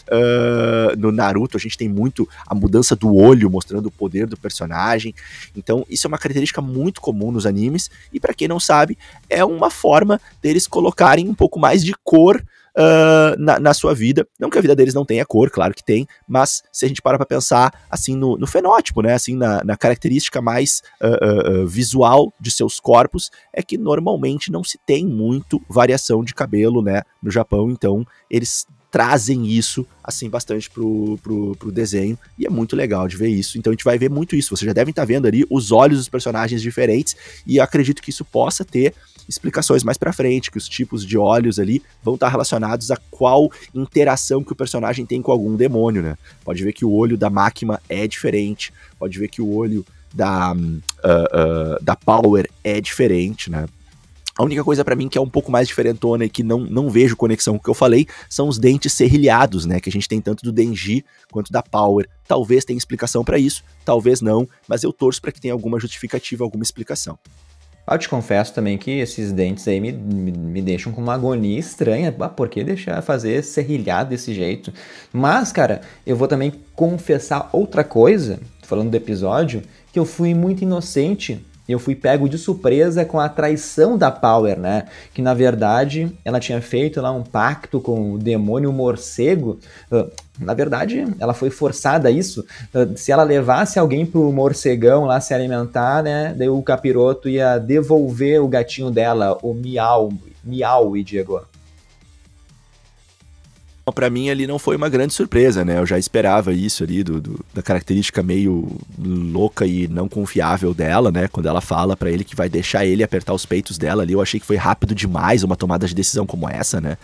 Uh, no Naruto a gente tem muito a mudança do olho mostrando o poder do personagem. Então, isso é uma característica muito comum nos animes. E para quem não sabe, é uma forma deles colocarem um pouco mais de cor uh, na, na, sua vida. Não que a vida deles não tenha cor, claro que tem, mas se a gente para pra pensar assim no, no fenótipo, né? Assim, na, na característica mais uh, uh, visual de seus corpos, é que normalmente não se tem muito variação de cabelo, né? No Japão, então eles trazem isso, assim, bastante pro, pro, pro, desenho, e é muito legal de ver isso. Então a gente vai ver muito isso. Vocês já devem estar tá vendo ali os olhos dos personagens diferentes, e acredito que isso possa ter explicações mais para frente, que os tipos de olhos ali vão estar relacionados a qual interação que o personagem tem com algum demônio, né? Pode ver que o olho da máquina é diferente, pode ver que o olho da, uh, uh, da Power é diferente, né? A única coisa para mim que é um pouco mais diferentona e que não, não vejo conexão com o que eu falei são os dentes serrilhados, né? Que a gente tem tanto do Denji quanto da Power. Talvez tenha explicação para isso, talvez não, mas eu torço para que tenha alguma justificativa, alguma explicação. Eu te confesso também que esses dentes aí me, me, me deixam com uma agonia estranha. Ah, por que deixar fazer serrilhado desse jeito? Mas, cara, eu vou também confessar outra coisa, falando do episódio, que eu fui muito inocente eu fui pego de surpresa com a traição da Power, né? Que na verdade ela tinha feito lá um pacto com o demônio morcego. Uh, na verdade, ela foi forçada a isso. Uh, se ela levasse alguém pro morcegão lá se alimentar, né? Daí o capiroto ia devolver o gatinho dela, o Miau. Miau, e Diego para mim ali não foi uma grande surpresa, né? Eu já esperava isso ali do, do, da característica meio louca e não confiável dela, né? Quando ela fala para ele que vai deixar ele apertar os peitos dela ali, eu achei que foi rápido demais uma tomada de decisão como essa, né?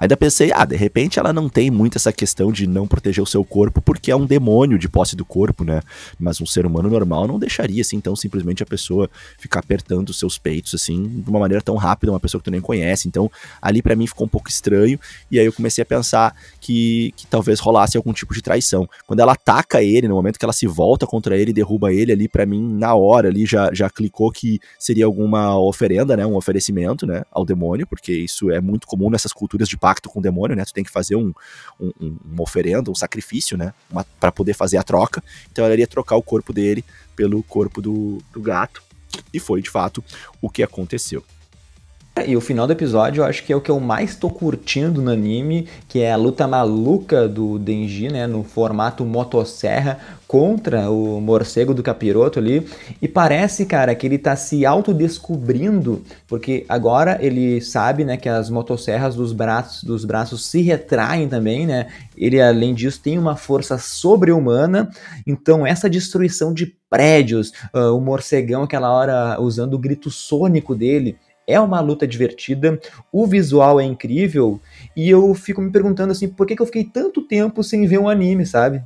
Ainda pensei, ah, de repente ela não tem muito essa questão de não proteger o seu corpo porque é um demônio de posse do corpo, né? Mas um ser humano normal não deixaria assim, então simplesmente a pessoa ficar apertando os seus peitos assim, de uma maneira tão rápida, uma pessoa que tu nem conhece. Então, ali para mim ficou um pouco estranho e aí eu comecei a pensar que, que talvez rolasse algum tipo de traição. Quando ela ataca ele, no momento que ela se volta contra ele e derruba ele ali, para mim, na hora ali já, já clicou que seria alguma oferenda, né? Um oferecimento, né? Ao demônio, porque isso é muito comum nessas culturas de pacto com o demônio, né? Tu tem que fazer um, um, uma oferenda, um sacrifício, né? para poder fazer a troca. Então ela iria trocar o corpo dele pelo corpo do, do gato. E foi, de fato, o que aconteceu. E o final do episódio eu acho que é o que eu mais tô curtindo no anime, que é a luta maluca do Denji, né, no formato motosserra contra o morcego do capiroto ali. E parece, cara, que ele tá se autodescobrindo, porque agora ele sabe, né, que as motosserras dos braços, dos braços se retraem também, né? Ele além disso tem uma força sobre-humana. Então essa destruição de prédios, uh, o morcegão aquela hora usando o grito sônico dele, é uma luta divertida, o visual é incrível, e eu fico me perguntando assim, por que, que eu fiquei tanto tempo sem ver um anime, sabe?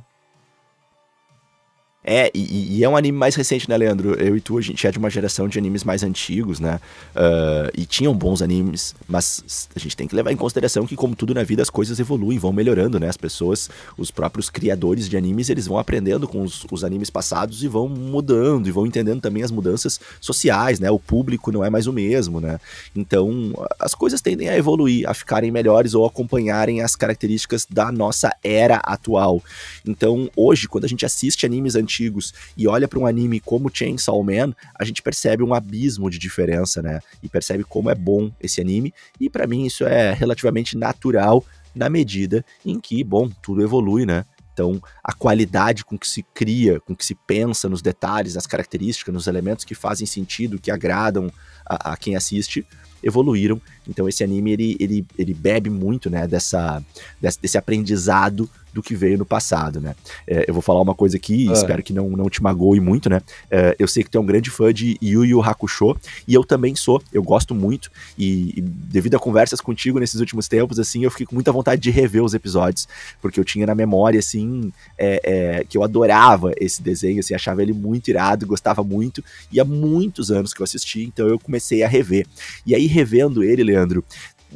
É, e, e, é um anime mais recente, né, Leandro? Eu e tu, a gente é de uma geração de animes mais antigos, né? Uh, e tinham bons animes, mas a gente tem que levar em consideração que, como tudo na vida, as coisas evoluem, vão melhorando, né? As pessoas, os próprios criadores de animes, eles vão aprendendo com os, os animes passados e vão mudando, e vão entendendo também as mudanças sociais, né? O público não é mais o mesmo, né? Então, as coisas tendem a evoluir, a ficarem melhores ou acompanharem as características da nossa era atual. Então, hoje, quando a gente assiste animes antigos, antigos e olha para um anime como Chainsaw Man, a gente percebe um abismo de diferença, né? E percebe como é bom esse anime. E para mim isso é relativamente natural na medida em que, bom, tudo evolui, né? Então, a qualidade com que se cria, com que se pensa nos detalhes, nas características, nos elementos que fazem sentido, que agradam a, a quem assiste, evoluíram. Então, esse anime ele, ele, ele bebe muito né, dessa, desse, aprendizado do que veio no passado, né? É, eu vou falar uma coisa aqui, é. espero que não, não te magoe muito, né? É, eu sei que tu é um grande fã de Yu Yu Hakusho, e eu também sou, eu gosto muito, e, e, devido a conversas contigo nesses últimos tempos, assim, eu fiquei com muita vontade de rever os episódios, porque eu tinha na memória, assim, é, é, que eu adorava esse desenho, assim, achava ele muito irado, gostava muito, e há muitos anos que eu assisti, então eu comecei a rever. E aí, revendo ele, Leandro,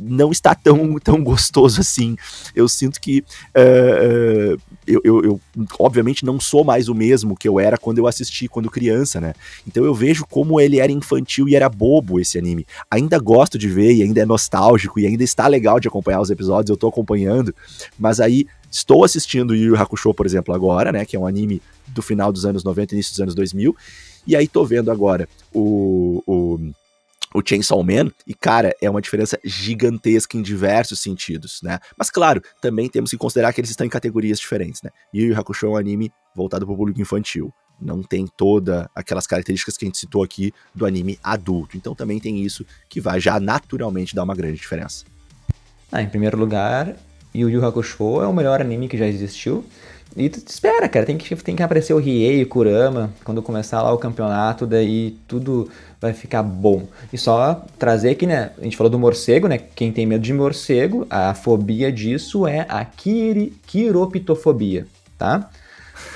não está tão, tão gostoso assim. Eu sinto que uh, eu, eu, eu, obviamente, não sou mais o mesmo que eu era quando eu assisti quando criança, né? Então eu vejo como ele era infantil e era bobo esse anime. Ainda gosto de ver e ainda é nostálgico e ainda está legal de acompanhar os episódios, eu tô acompanhando, mas aí estou assistindo Yu Yu Hakusho, por exemplo, agora, né? Que é um anime do final dos anos 90, início dos anos 2000. E aí tô vendo agora o, o o Chainsaw Man, e cara, é uma diferença gigantesca em diversos sentidos, né? Mas claro, também temos que considerar que eles estão em categorias diferentes, né? Yu Yu Hakusho é um anime voltado para o público infantil. Não tem toda aquelas características que a gente citou aqui do anime adulto. Então também tem isso que vai já naturalmente dar uma grande diferença. Ah, em primeiro lugar, Yu Yu Hakusho é o melhor anime que já existiu. E tu espera, cara, tem que, tem que aparecer o Riei e Kurama quando começar lá o campeonato, daí tudo vai ficar bom. E só trazer aqui, né, a gente falou do morcego, né, quem tem medo de morcego, a fobia disso é a quiri, quiropitofobia, tá?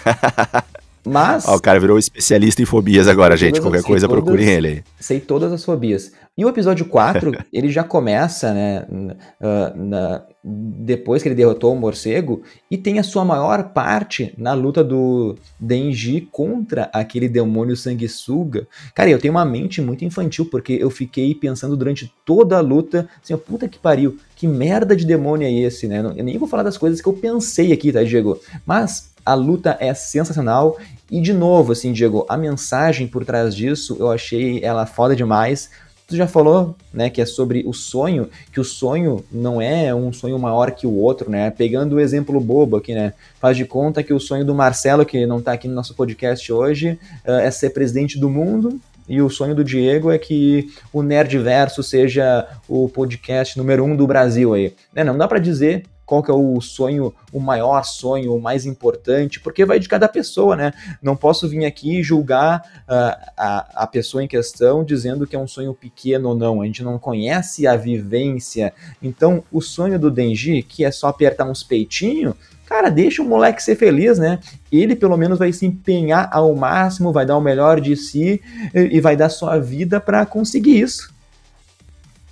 Mas. Ó, o cara virou especialista em fobias agora, gente. Qualquer coisa, todas, procurem ele aí. Sei todas as fobias. E o episódio 4, ele já começa, né? Uh, na, depois que ele derrotou o morcego, e tem a sua maior parte na luta do Denji contra aquele demônio sanguessuga. Cara, eu tenho uma mente muito infantil, porque eu fiquei pensando durante toda a luta, assim, puta que pariu, que merda de demônio é esse, né? Eu nem vou falar das coisas que eu pensei aqui, tá, Diego? Mas a luta é sensacional. E de novo, assim, Diego, a mensagem por trás disso, eu achei ela foda demais. Tu já falou, né, que é sobre o sonho, que o sonho não é um sonho maior que o outro, né? Pegando o exemplo bobo aqui, né? Faz de conta que o sonho do Marcelo, que não tá aqui no nosso podcast hoje, é ser presidente do mundo, e o sonho do Diego é que o Nerdverso seja o podcast número um do Brasil aí. Né? Não dá para dizer qual que é o sonho, o maior sonho, o mais importante, porque vai de cada pessoa, né? Não posso vir aqui julgar uh, a, a pessoa em questão dizendo que é um sonho pequeno ou não. A gente não conhece a vivência. Então, o sonho do Denji, que é só apertar uns peitinhos, cara, deixa o moleque ser feliz, né? Ele pelo menos vai se empenhar ao máximo, vai dar o melhor de si e vai dar sua vida para conseguir isso.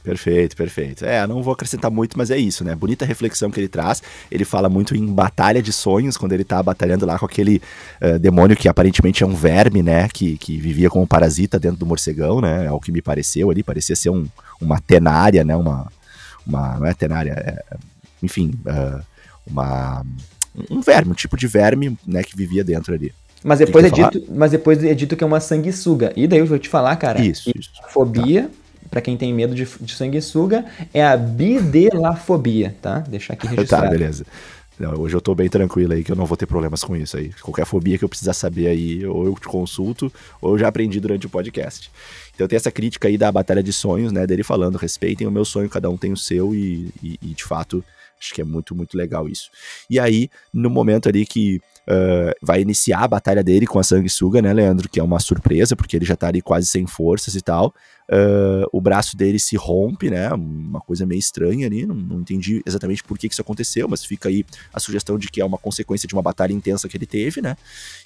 Perfeito, perfeito. É, não vou acrescentar muito, mas é isso, né? Bonita reflexão que ele traz. Ele fala muito em batalha de sonhos, quando ele tá batalhando lá com aquele uh, demônio que aparentemente é um verme, né? Que, que vivia como parasita dentro do morcegão, né? É o que me pareceu ali. Parecia ser um, uma tenária, né? Uma, uma. Não é tenária, é, enfim, uh, uma. Um verme, um tipo de verme, né? Que vivia dentro ali. Mas depois, é dito, mas depois é dito que é uma sanguessuga. E daí eu vou te falar, cara. Isso. isso. Fobia. Tá para quem tem medo de, de sanguessuga, é a bidelafobia, tá? Deixar aqui tá, registrado. tá, beleza. Hoje eu tô bem tranquilo aí, que eu não vou ter problemas com isso aí. Qualquer fobia que eu precisar saber aí, ou eu te consulto, ou eu já aprendi durante o podcast. Então tem essa crítica aí da batalha de sonhos, né, dele falando, respeitem o meu sonho, cada um tem o seu, e, e, e de fato, acho que é muito, muito legal isso. E aí, no momento ali que uh, vai iniciar a batalha dele com a sanguessuga, né, Leandro, que é uma surpresa, porque ele já tá ali quase sem forças e tal, Uh, o braço dele se rompe, né? Uma coisa meio estranha ali. Não, não entendi exatamente por que, que, isso aconteceu, mas fica aí a sugestão de que é uma consequência de uma batalha intensa que ele teve, né?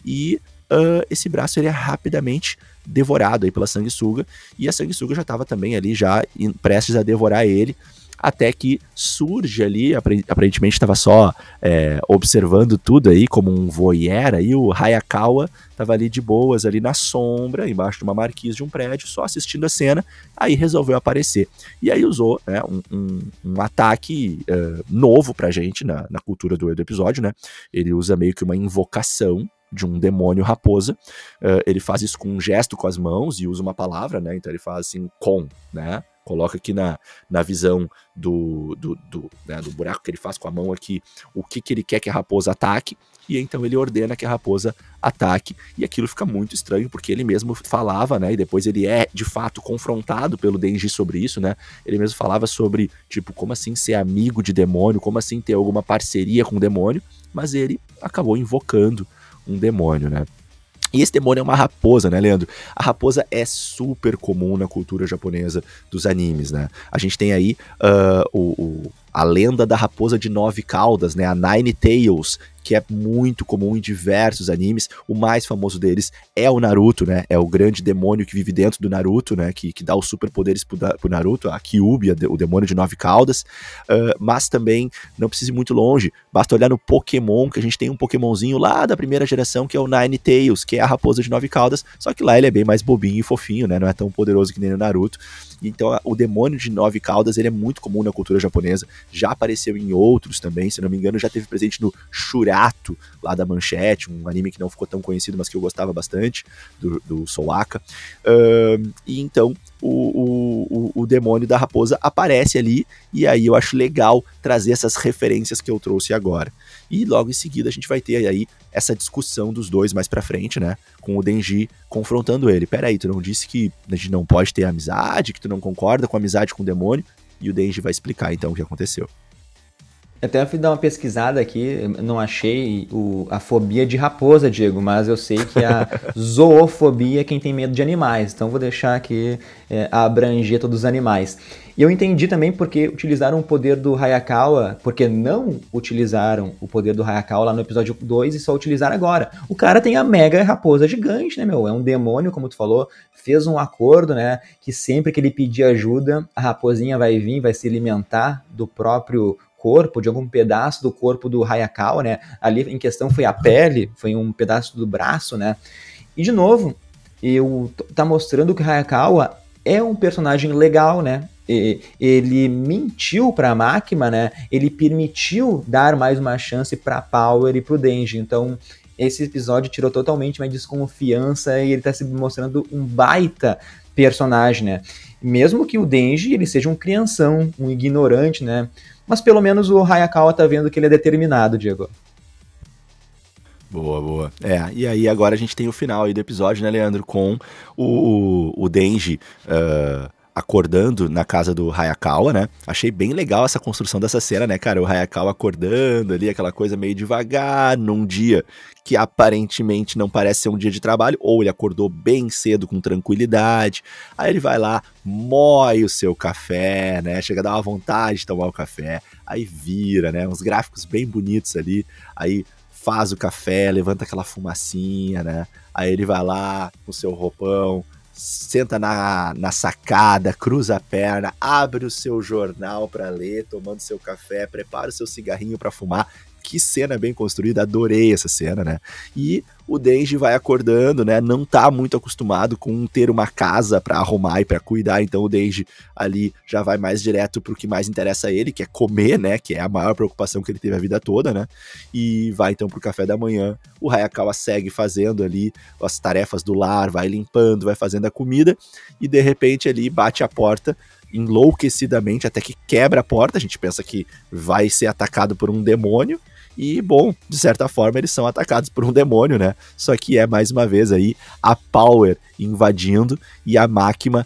E uh, esse braço ele é rapidamente devorado aí pela sanguessuga. E a sanguessuga já estava também ali, já prestes a devorar ele até que surge ali, aparentemente estava só é, observando tudo aí como um voyeur aí, o Hayakawa estava ali de boas, ali na sombra, embaixo de uma marquise de um prédio, só assistindo a cena, aí resolveu aparecer. E aí usou né, um, um, um, ataque uh, novo pra gente na, na cultura do, do episódio, né? Ele usa meio que uma invocação de um demônio raposa. Uh, ele faz isso com um gesto com as mãos e usa uma palavra, né? Então ele faz assim, com, né? Coloca aqui na, na visão do, do, do, né, do buraco que ele faz com a mão aqui o que, que ele quer que a raposa ataque, e então ele ordena que a raposa ataque, e aquilo fica muito estranho, porque ele mesmo falava, né, e depois ele é, de fato, confrontado pelo Denji sobre isso, né, ele mesmo falava sobre, tipo, como assim ser amigo de demônio, como assim ter alguma parceria com o demônio, mas ele acabou invocando um demônio, né. E esse demônio é uma raposa, né, Leandro? A raposa é super comum na cultura japonesa dos animes, né? A gente tem aí uh, o, o a lenda da raposa de nove caudas, né, a Nine Tails, que é muito comum em diversos animes. O mais famoso deles é o Naruto, né? É o grande demônio que vive dentro do Naruto, né? Que, que dá os superpoderes pro, pro Naruto, a Kyubi, o demônio de nove caudas. Uh, mas também não precisa ir muito longe, basta olhar no Pokémon, que a gente tem um Pokémonzinho lá da primeira geração, que é o Nine Tails, que é a raposa de nove caudas, só que lá ele é bem mais bobinho e fofinho, né? Não é tão poderoso que nem o Naruto. Então, o demônio de nove caudas, ele é muito comum na cultura japonesa, já apareceu em outros também, se não me engano, já teve presente no Shurato, lá da Manchete, um anime que não ficou tão conhecido, mas que eu gostava bastante, do, do Soaka. Uh, e então, o, o, o demônio da raposa aparece ali, e aí eu acho legal trazer essas referências que eu trouxe agora. E logo em seguida a gente vai ter aí essa discussão dos dois mais pra frente, né? Com o Denji confrontando ele. Peraí, tu não disse que a gente não pode ter amizade, que tu não concorda com amizade com o demônio? E o Denji vai explicar então o que aconteceu. Até fui dar uma pesquisada aqui, não achei o, a fobia de raposa, Diego, mas eu sei que a zoofobia é quem tem medo de animais, então vou deixar aqui é, abranger todos os animais. E eu entendi também porque utilizaram o poder do Hayakawa, porque não utilizaram o poder do Hayakawa lá no episódio 2 e só utilizaram agora. O cara tem a mega raposa gigante, né, meu? É um demônio, como tu falou, fez um acordo, né, que sempre que ele pedir ajuda, a raposinha vai vir, vai se alimentar do próprio corpo, de algum pedaço do corpo do Hayakawa, né? Ali em questão foi a pele, foi um pedaço do braço, né? E de novo, eu tá mostrando que Hayakawa é um personagem legal, né? ele mentiu para a máquina, né? Ele permitiu dar mais uma chance para Power e para o Denji. Então, esse episódio tirou totalmente uma desconfiança e ele está se mostrando um baita personagem, né? Mesmo que o Denji ele seja um crianção, um ignorante, né? Mas pelo menos o Hayakawa tá vendo que ele é determinado, Diego. Boa, boa. É, e aí agora a gente tem o final aí do episódio, né, Leandro? Com o, o, o Denji uh, acordando na casa do Hayakawa, né? Achei bem legal essa construção dessa cena, né, cara? O Hayakawa acordando ali, aquela coisa meio devagar, num dia que aparentemente não parece ser um dia de trabalho, ou ele acordou bem cedo com tranquilidade. Aí ele vai lá, moe o seu café, né? Chega a dar uma vontade de tomar o café. Aí vira, né? Uns gráficos bem bonitos ali. Aí faz o café, levanta aquela fumacinha, né? Aí ele vai lá com o seu roupão, senta na, na sacada, cruza a perna, abre o seu jornal para ler, tomando seu café, prepara o seu cigarrinho para fumar que cena bem construída, adorei essa cena, né? E o Denji vai acordando, né? Não tá muito acostumado com ter uma casa para arrumar e para cuidar, então o Denji ali já vai mais direto pro que mais interessa a ele, que é comer, né? Que é a maior preocupação que ele teve a vida toda, né? E vai então pro café da manhã. O Hayakawa segue fazendo ali as tarefas do lar, vai limpando, vai fazendo a comida e de repente ali bate a porta enlouquecidamente até que quebra a porta. A gente pensa que vai ser atacado por um demônio e, bom, de certa forma, eles são atacados por um demônio, né? Só que é mais uma vez aí a Power invadindo e a máquina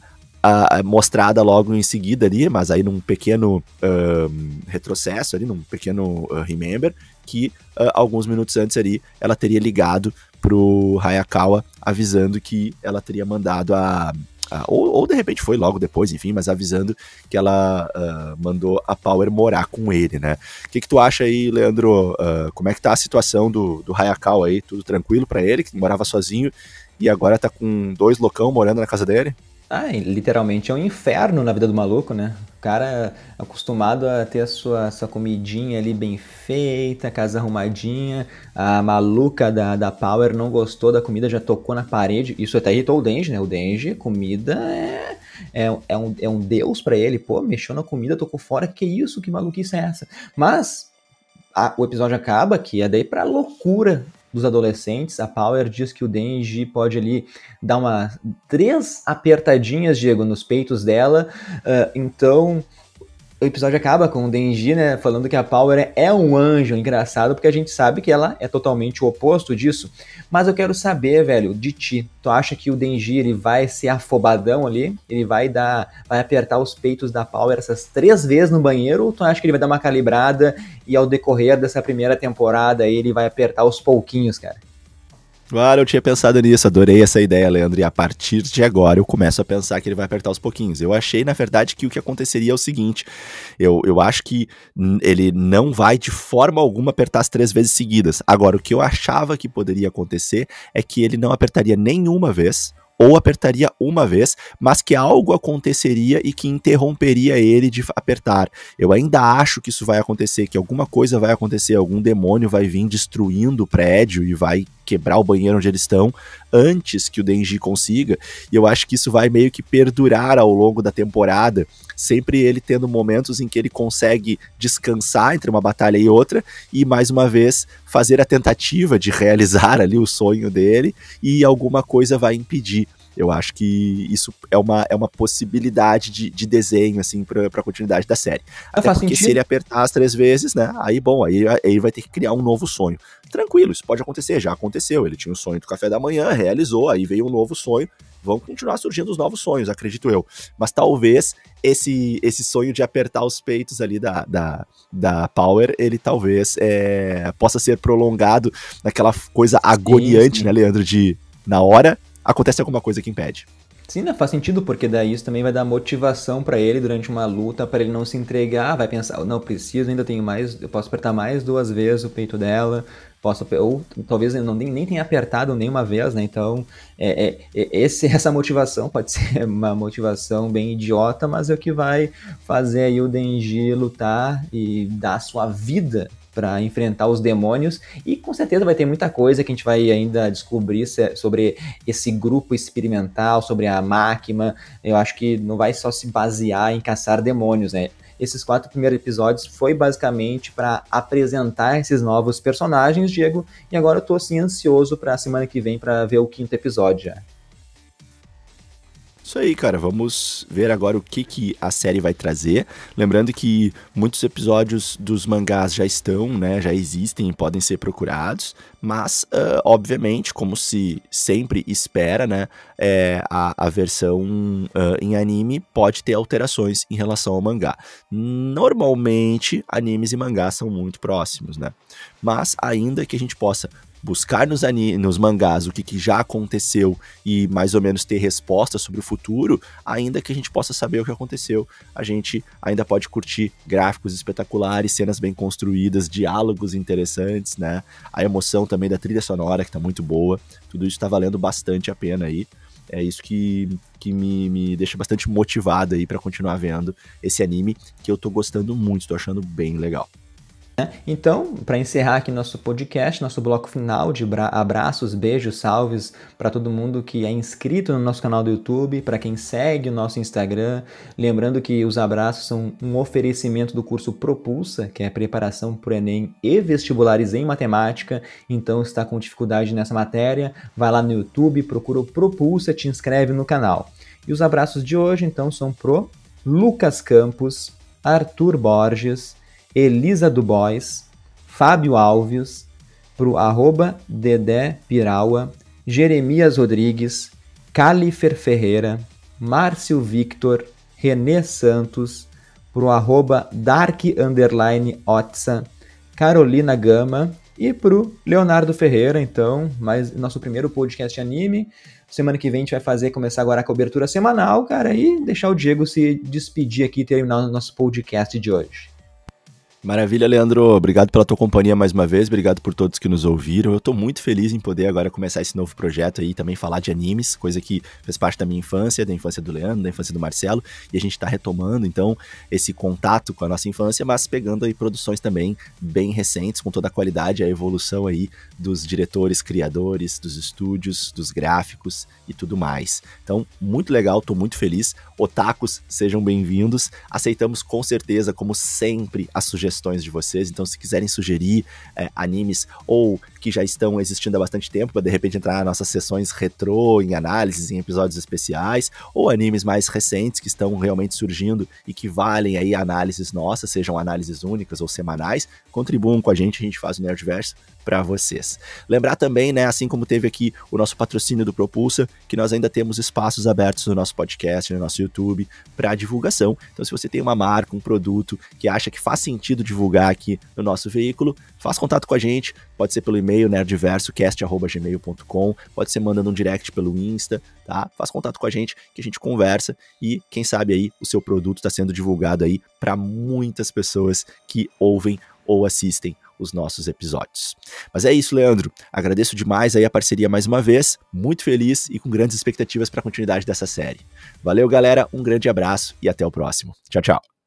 mostrada logo em seguida ali, mas aí num pequeno retrocesso ali, num pequeno uh, remember, que uh, alguns minutos antes ali ela teria ligado pro Hayakawa avisando que ela teria mandado a Ou, ou, de repente foi logo depois, enfim, mas avisando que ela uh, mandou a Power morar com ele, né? O que, que tu acha aí, Leandro? Uh, como é que tá a situação do, do Hayakawa aí? Tudo tranquilo para ele, que morava sozinho e agora tá com dois loucão morando na casa dele? Ah, literalmente é um inferno na vida do maluco, né? O cara acostumado a ter a sua, sua comidinha ali bem feita, casa arrumadinha. A maluca da, da Power não gostou da comida, já tocou na parede. Isso até irritou o Denji, né? O Denji, comida é, é, é, um, é um deus para ele. Pô, mexeu na comida, tocou fora. Que isso? Que maluquice é essa? Mas a, o episódio acaba que é daí pra loucura dos adolescentes. A Power diz que o Denji pode ali dar uma três apertadinhas, Diego, nos peitos dela. Uh, então o episódio acaba com o Denji, né, falando que a Power é um anjo, engraçado, porque a gente sabe que ela é totalmente o oposto disso. Mas eu quero saber, velho, de ti. Tu acha que o Denji ele vai ser afobadão ali? Ele vai dar, vai apertar os peitos da Power essas três vezes no banheiro? Ou tu acha que ele vai dar uma calibrada e ao decorrer dessa primeira temporada ele vai apertar os pouquinhos, cara? Ah, eu tinha pensado nisso, adorei essa ideia, Leandro. E a partir de agora eu começo a pensar que ele vai apertar os pouquinhos. Eu achei, na verdade, que o que aconteceria é o seguinte: eu, eu acho que ele não vai de forma alguma apertar as três vezes seguidas. Agora, o que eu achava que poderia acontecer é que ele não apertaria nenhuma vez, ou apertaria uma vez, mas que algo aconteceria e que interromperia ele de apertar. Eu ainda acho que isso vai acontecer, que alguma coisa vai acontecer, algum demônio vai vir destruindo o prédio e vai quebrar o banheiro onde eles estão antes que o Denji consiga. E eu acho que isso vai meio que perdurar ao longo da temporada, sempre ele tendo momentos em que ele consegue descansar entre uma batalha e outra e mais uma vez fazer a tentativa de realizar ali o sonho dele e alguma coisa vai impedir. Eu acho que isso é uma, é uma possibilidade de, de desenho, assim, pra, pra continuidade da série. Até porque sentido. se ele apertar as três vezes, né, aí, bom, aí ele vai ter que criar um novo sonho. Tranquilo, isso pode acontecer, já aconteceu. Ele tinha o um sonho do café da manhã, realizou, aí veio um novo sonho. Vão continuar surgindo os novos sonhos, acredito eu. Mas talvez esse, esse sonho de apertar os peitos ali da, da, da Power, ele talvez é, possa ser prolongado naquela coisa agoniante, sim, sim. né, Leandro? De na hora acontece alguma coisa que impede. Sim, né, faz sentido, porque daí isso também vai dar motivação para ele durante uma luta, para ele não se entregar, vai pensar, não, preciso, ainda tenho mais, eu posso apertar mais duas vezes o peito dela, posso, ou talvez não, nem, nem tenha apertado nenhuma vez, né, então é, é, é, esse, essa motivação pode ser uma motivação bem idiota, mas é o que vai fazer aí o Denji lutar e dar sua vida para enfrentar os demônios e com certeza vai ter muita coisa que a gente vai ainda descobrir sobre esse grupo experimental, sobre a máquina. Eu acho que não vai só se basear em caçar demônios, né? Esses quatro primeiros episódios foi basicamente para apresentar esses novos personagens, Diego, e agora eu tô assim ansioso para a semana que vem para ver o quinto episódio já. Isso aí, cara. Vamos ver agora o que, que a série vai trazer. Lembrando que muitos episódios dos mangás já estão, né? Já existem e podem ser procurados. Mas, uh, obviamente, como se sempre espera, né? É, a, a versão uh, em anime pode ter alterações em relação ao mangá. Normalmente, animes e mangás são muito próximos, né? Mas ainda que a gente possa buscar nos, nos mangás o que, que, já aconteceu e mais ou menos ter respostas sobre o futuro, ainda que a gente possa saber o que aconteceu, a gente ainda pode curtir gráficos espetaculares, cenas bem construídas, diálogos interessantes, né? A emoção também da trilha sonora, que tá muito boa. Tudo isso tá valendo bastante a pena aí. É isso que, que me, me deixa bastante motivado aí para continuar vendo esse anime que eu tô gostando muito, tô achando bem legal. Né? Então, para encerrar aqui nosso podcast, nosso bloco final de abraços, beijos, salves para todo mundo que é inscrito no nosso canal do YouTube, para quem segue o nosso Instagram. Lembrando que os abraços são um oferecimento do curso Propulsa, que é preparação para o Enem e vestibulares em matemática. Então, está com dificuldade nessa matéria, vai lá no YouTube, procura o Propulsa, te inscreve no canal. E os abraços de hoje, então, são pro Lucas Campos, Arthur Borges, Elisa Dubois, Fábio Alves, pro arroba Dedé Piraua, Jeremias Rodrigues, Califer Ferreira, Márcio Victor, Renê Santos, pro arroba Dark Underline Carolina Gama e pro Leonardo Ferreira, então, mais nosso primeiro podcast anime. Semana que vem a gente vai fazer, começar agora a cobertura semanal, cara, e deixar o Diego se despedir aqui e terminar o nosso podcast de hoje. Maravilha, Leandro. Obrigado pela tua companhia mais uma vez. Obrigado por todos que nos ouviram. Eu tô muito feliz em poder agora começar esse novo projeto aí, também falar de animes, coisa que fez parte da minha infância, da infância do Leandro, da infância do Marcelo, e a gente tá retomando então esse contato com a nossa infância, mas pegando aí produções também bem recentes, com toda a qualidade, a evolução aí dos diretores, criadores, dos estúdios, dos gráficos e tudo mais. Então, muito legal, tô muito feliz. Otakus, sejam bem-vindos. Aceitamos com certeza, como sempre, a sugestão sugestões de vocês. Então, se quiserem sugerir é, animes ou que já estão existindo há bastante tempo, para de repente entrar nas nossas sessões retrô, em análises, em episódios especiais, ou animes mais recentes que estão realmente surgindo e que valem aí análises nossas, sejam análises únicas ou semanais, contribuam com a gente, a gente faz o Nerdverso para vocês. Lembrar também, né, assim como teve aqui o nosso patrocínio do Propulsa, que nós ainda temos espaços abertos no nosso podcast, no nosso YouTube, para divulgação. Então, se você tem uma marca, um produto que acha que faz sentido divulgar aqui no nosso veículo, faz contato com a gente, pode ser pelo e-mail e-mail, nerdversocast.gmail.com. Pode ser mandando um direct pelo Insta, tá? Faz contato com a gente, que a gente conversa e quem sabe aí o seu produto está sendo divulgado aí para muitas pessoas que ouvem ou assistem os nossos episódios. Mas é isso, Leandro. Agradeço demais aí a parceria mais uma vez, muito feliz e com grandes expectativas para a continuidade dessa série. Valeu, galera, um grande abraço e até o próximo. Tchau, tchau.